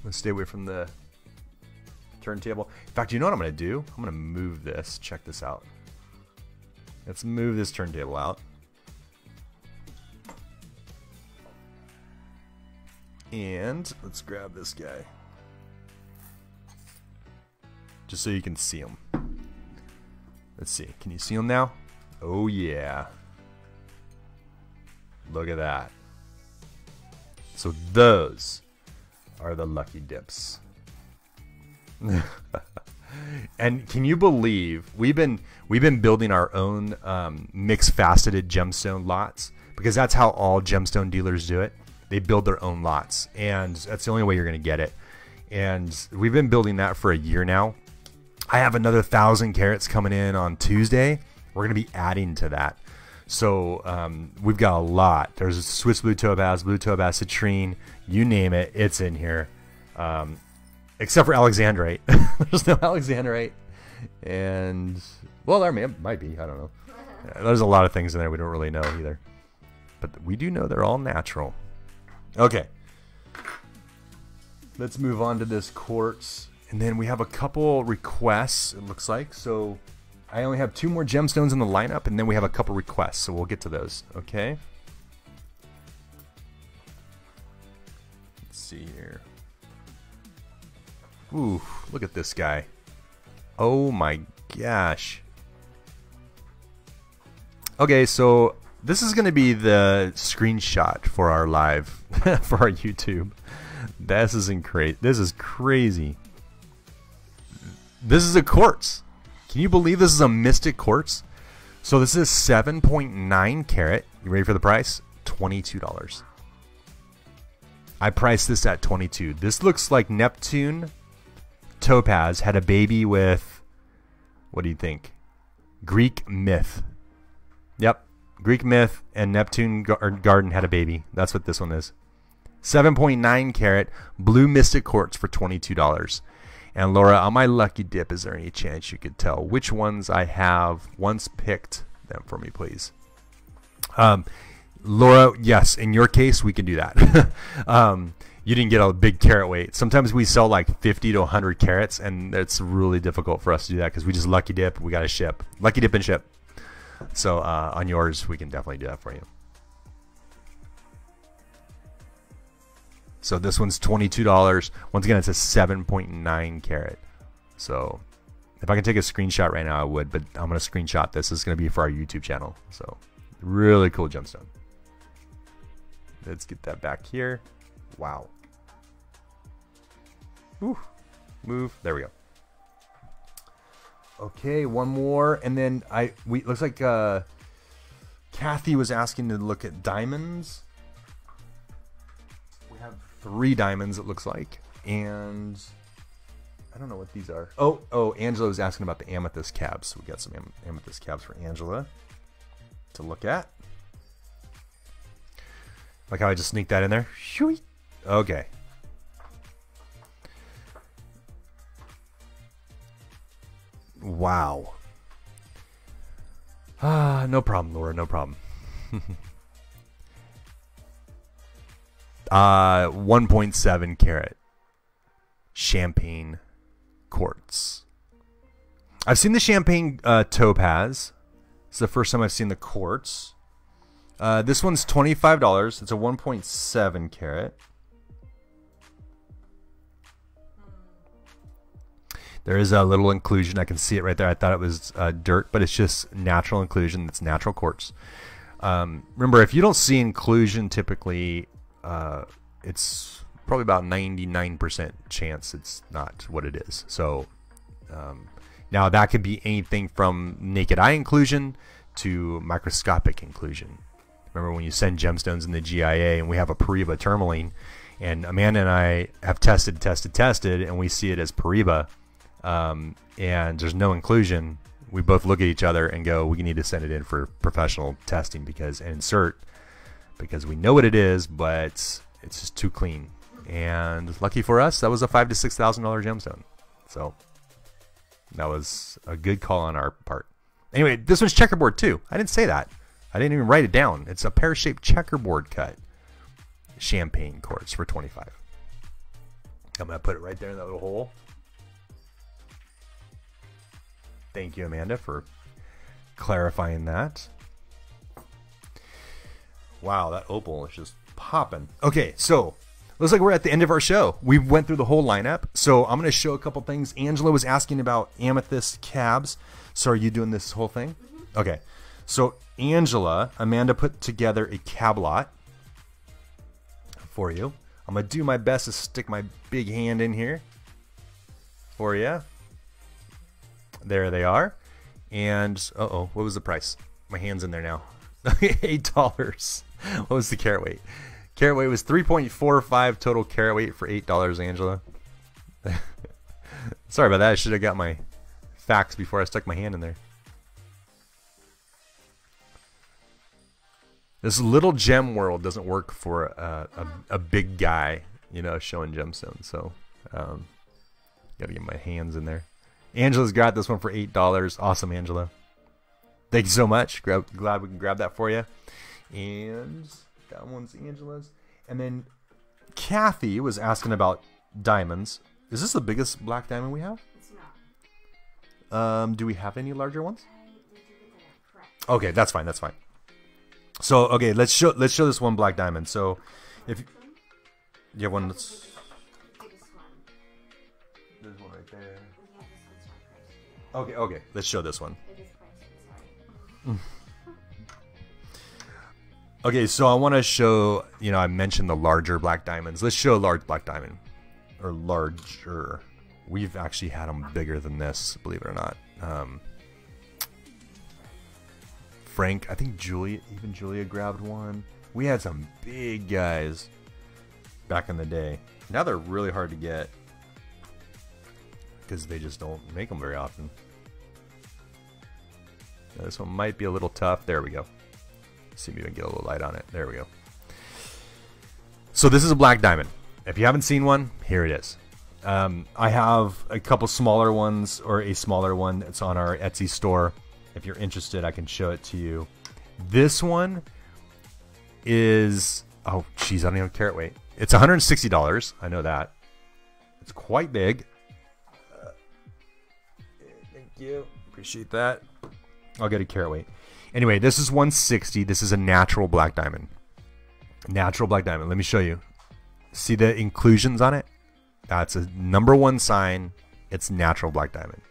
Let's stay away from the turntable. In fact, you know what I'm going to do? I'm going to move this. Check this out. Let's move this turntable out. And let's grab this guy. Just so you can see him. Let's see. Can you see him now? Oh, yeah. Look at that. So those are the lucky dips. and can you believe we've been we've been building our own um, mixed faceted gemstone lots because that's how all gemstone dealers do it. They build their own lots, and that's the only way you're going to get it. And we've been building that for a year now. I have another thousand carats coming in on Tuesday. We're going to be adding to that. So um, we've got a lot. There's Swiss blue topaz, blue topaz, citrine, you name it, it's in here. Um, except for alexandrite. There's no alexandrite, and well, there may, might be. I don't know. There's a lot of things in there we don't really know either, but we do know they're all natural. Okay. Let's move on to this quartz. And then we have a couple requests, it looks like. So I only have two more gemstones in the lineup, and then we have a couple requests. So we'll get to those, okay? Let's see here. Ooh, look at this guy. Oh my gosh. Okay, so this is going to be the screenshot for our live, for our YouTube. This is crazy. This is crazy. This is a quartz. Can you believe this is a mystic quartz? So this is 7.9 carat. You ready for the price? $22. I priced this at 22. This looks like Neptune Topaz had a baby with what do you think? Greek myth. Yep, Greek myth and Neptune Garden had a baby. That's what this one is. 7.9 carat blue mystic quartz for $22. And Laura, on my lucky dip, is there any chance you could tell which ones I have once picked them for me, please? Um, Laura, yes, in your case, we can do that. um, you didn't get a big carat weight. Sometimes we sell like 50 to 100 carats, and it's really difficult for us to do that because we just lucky dip. We got to ship. Lucky dip and ship. So uh, on yours, we can definitely do that for you. So this one's $22. Once again, it's a 7.9 carat. So if I can take a screenshot right now, I would, but I'm going to screenshot this. This is going to be for our YouTube channel. So really cool gemstone. Let's get that back here. Wow. Ooh. Move. There we go. Okay, one more, and then I we looks like uh, Kathy was asking to look at diamonds. We have three diamonds. It looks like, and I don't know what these are. Oh, oh, Angela was asking about the amethyst cabs. So we got some am amethyst cabs for Angela to look at. Like how I just sneaked that in there. Okay. Wow. Ah, no problem, Laura. No problem. uh, 1.7 carat champagne quartz. I've seen the champagne uh, topaz. It's the first time I've seen the quartz. Uh, this one's $25. It's a 1.7 carat. There is a little inclusion. I can see it right there. I thought it was uh, dirt, but it's just natural inclusion. It's natural quartz. Um, remember, if you don't see inclusion, typically uh, it's probably about 99% chance it's not what it is. So um, now that could be anything from naked eye inclusion to microscopic inclusion. Remember when you send gemstones in the GIA and we have a Paraiba tourmaline, and Amanda and I have tested, tested, tested, and we see it as Paraiba, um, and there's no inclusion. We both look at each other and go, we need to send it in for professional testing because and insert because we know what it is, but it's just too clean. And lucky for us, that was a five to six thousand dollar gemstone. So that was a good call on our part. Anyway, this one's checkerboard too. I didn't say that. I didn't even write it down. It's a pear-shaped checkerboard cut. Champagne quartz for 25. I'm to put it right there in that little hole. Thank you, Amanda, for clarifying that. Wow, that opal is just popping. Okay, so looks like we're at the end of our show. We went through the whole lineup. So I'm going to show a couple things. Angela was asking about amethyst cabs. So are you doing this whole thing? Mm-hmm. Okay. So Angela, Amanda put together a cab lot for you. I'm going to do my best to stick my big hand in here for you. There they are. And, uh-oh, what was the price? My hand's in there now. $8. What was the carat weight? Carat weight was 3.45 total carat weight for $8, Angela. Sorry about that. I should have got my facts before I stuck my hand in there. This little gem world doesn't work for a, a, a big guy, you know, showing gemstones. So, um, gotta get my hands in there. Angela's got this one for eight dollars. Awesome, Angela. Thank you so much. Grab, glad we can grab that for you. And that one's Angela's. And then Kathy was asking about diamonds. Is this the biggest black diamond we have? It's not. Um, do we have any larger ones? Okay, that's fine. That's fine. So okay, let's show let's show this one black diamond. So if you have one that's Okay, okay, let's show this one. okay, so I want to show, you know, I mentioned the larger black diamonds. Let's show a large black diamond or larger. We've actually had them bigger than this, believe it or not. Um, Frank. I think Julia, even Julia grabbed one. We had some big guys back in the day. Now they're really hard to get because they just don't make them very often. Now this one might be a little tough. There we go. Let's see if we can get a little light on it. There we go. So this is a black diamond. If you haven't seen one, here it is. Um, I have a couple smaller ones or a smaller one that's on our Etsy store. If you're interested, I can show it to you. This one is oh geez, I don't even carat weight. It's $160. I know that. It's quite big. Uh, thank you. Appreciate that. I'll get a carat weight. Anyway, this is 160. This is a natural black diamond. Natural black diamond. Let me show you. See the inclusions on it? That's a number one sign. It's natural black diamond.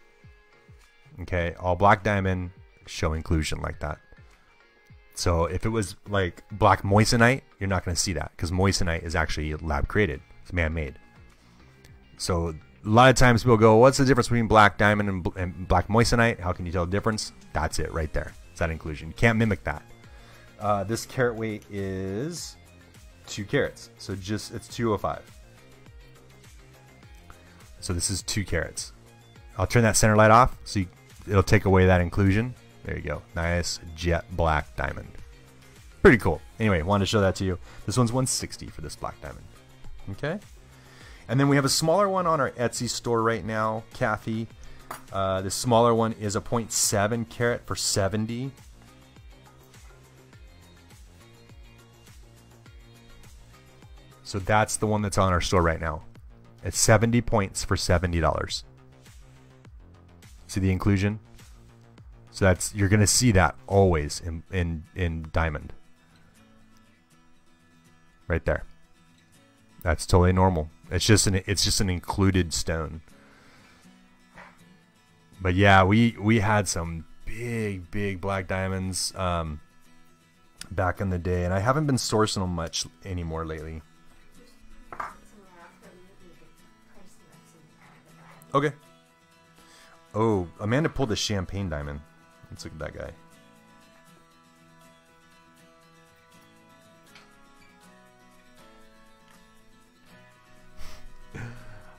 Okay, all black diamond, show inclusion like that. So if it was like black moissanite, you're not going to see that because moissanite is actually lab created. It's man-made. So a lot of times people go, "What's the difference between black diamond and, bl and, black moissanite? How can you tell the difference?" That's it right there. It's that inclusion. You can't mimic that. Uh, this carat weight is two carats, so just it's 205. So this is two carats. I'll turn that center light off so you it'll take away that inclusion. There you go. Nice jet black diamond. Pretty cool. Anyway, wanted to show that to you. This one's 160 for this black diamond. Okay. And then we have a smaller one on our Etsy store right now, Kathy. Uh, the smaller one is a 0.7 carat for 70. So that's the one that's on our store right now. It's 70 points for $70. See the inclusion? So that's you're gonna see that always in in in diamond. Right there. That's totally normal. It's just an it's just an included stone. But yeah, we we had some big big black diamonds um, back in the day, and I haven't been sourcing them much anymore lately. Okay. Oh, Amanda pulled a champagne diamond. Let's look at that guy.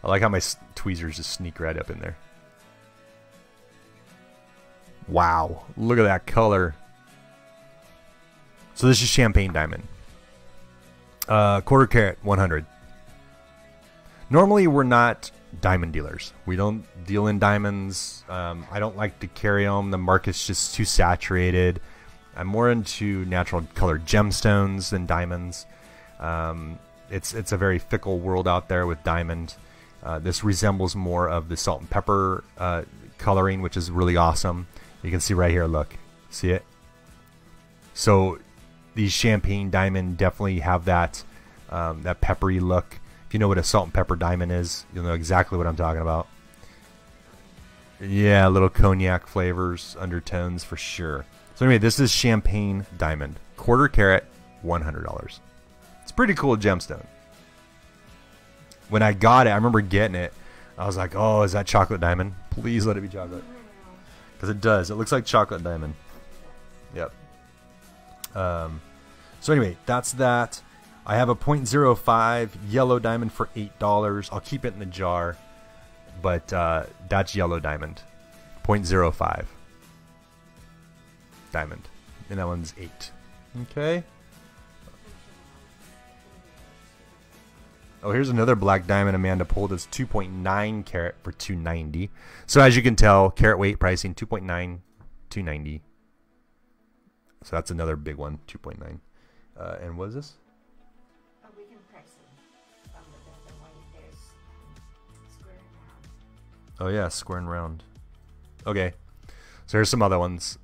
I like how my tweezers just sneak right up in there. Wow, look at that color. So this is champagne diamond. Uh, quarter carat, 100. Normally, we're not diamond dealers. We don't deal in diamonds. Um, I don't like to carry them. The market's just too saturated. I'm more into natural colored gemstones than diamonds. Um, it's it's a very fickle world out there with diamond. Uh, this resembles more of the salt and pepper uh, coloring, which is really awesome. You can see right here. Look, see it. So these champagne diamond definitely have that um, that peppery look. If you know what a salt and pepper diamond is, you'll know exactly what I'm talking about. Yeah, little cognac flavors, undertones for sure. So anyway, this is champagne diamond, quarter carat, one hundred dollars. It's a pretty cool gemstone. When I got it, I remember getting it. I was like, "Oh, is that chocolate diamond? Please let it be chocolate." Because it does. It looks like chocolate diamond. Yep. Um, so anyway, that's that. I have a .05 yellow diamond for eight dollars. I'll keep it in the jar, but uh, that's yellow diamond, .05 diamond, and that one's eight. Okay. Oh, here's another black diamond Amanda pulled. It's 2.9 carat for 290. So as you can tell, carat weight pricing 2.9, 290. So that's another big one, 2.9. Uh, and what is this? Oh, we can price them the, the one there's square and round. Oh yeah, square and round. Okay. So here's some other ones.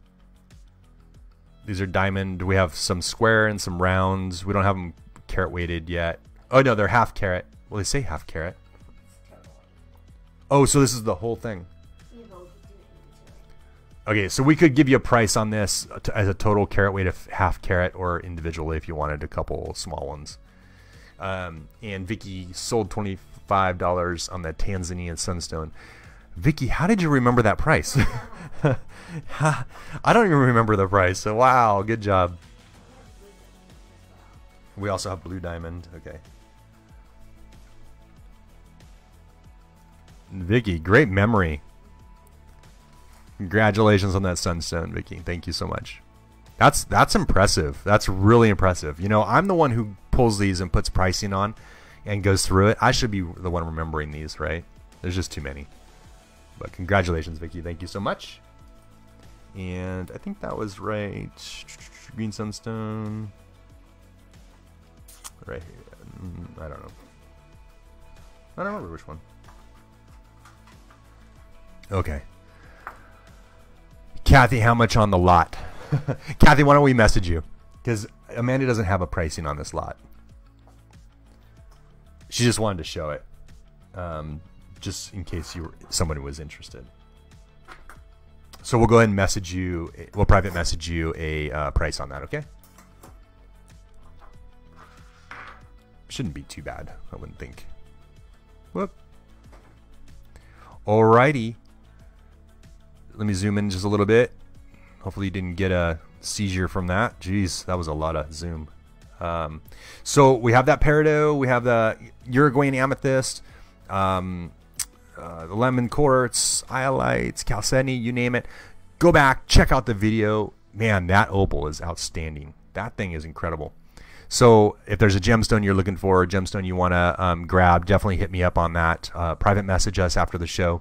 These are diamond. We have some square and some rounds. We don't have them carat weighted yet. Oh no, they're half carat. Well, they say half carat. Oh, so this is the whole thing. Okay, so we could give you a price on this as a total carat weight of half carat or individually if you wanted a couple small ones. Um, and Vicky sold twenty five dollars on the Tanzanian sunstone. Vicky, how did you remember that price? I don't even remember the price. So wow, good job. We also have blue diamond. Okay. Vicky, great memory. Congratulations on that sunstone, Vicky. Thank you so much. That's that's impressive. That's really impressive. You know, I'm the one who pulls these and puts pricing on and goes through it. I should be the one remembering these, right? There's just too many. But congratulations, Vicky. Thank you so much. And I think that was right. Green sunstone. Right here. Mm, I don't know. I don't remember which one. Okay. Kathy, how much on the lot? Kathy, why don't we message you? Because Amanda doesn't have a pricing on this lot. She just wanted to show it, um, just in case you were, somebody was interested. So we'll go ahead and message you. We'll private message you a uh, price on that. Okay. Shouldn't be too bad. I wouldn't think. Whoop. Alrighty. Let me zoom in just a little bit. Hopefully you didn't get a seizure from that. Jeez, that was a lot of zoom. Um, so we have that peridot, we have the Uruguayan amethyst, um, uh, the lemon quartz, iolites, chalcedony, you name it. Go back, check out the video. Man, that opal is outstanding. That thing is incredible. So if there's a gemstone you're looking for, a gemstone you want to um, grab, definitely hit me up on that. Uh, private message us after the show.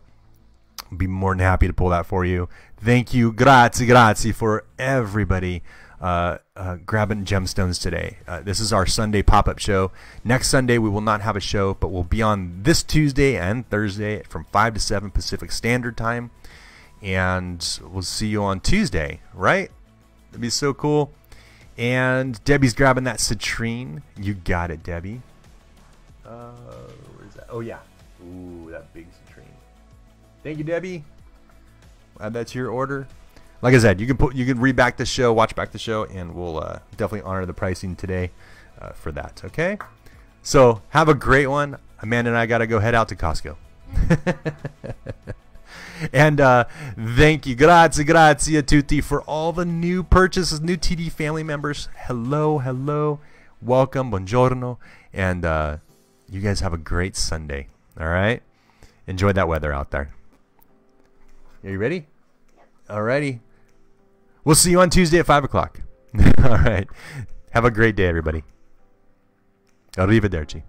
Be more than happy to pull that for you. Thank you, grazie, grazie for everybody uh, uh, grabbing gemstones today. Uh, this is our Sunday pop-up show. Next Sunday we will not have a show, but we'll be on this Tuesday and Thursday from five to seven Pacific Standard Time, and we'll see you on Tuesday. Right? That'd be so cool. And Debbie's grabbing that citrine. You got it, Debbie. Uh, where's that? Oh yeah. Ooh, that. Thank you, Debbie. Add that to your order. Like I said, you can put you can read back the show, watch back the show, and we'll uh, definitely honor the pricing today uh, for that. Okay. So have a great one. Amanda and I got to go head out to Costco. and uh, thank you, grazie, grazie a tutti for all the new purchases, new TD family members. Hello, hello, welcome, buongiorno, and uh, you guys have a great Sunday. All right, enjoy that weather out there. Are you ready? Alrighty. We'll see you on Tuesday at five o'clock. all right. Have a great day, everybody. Arrivederci.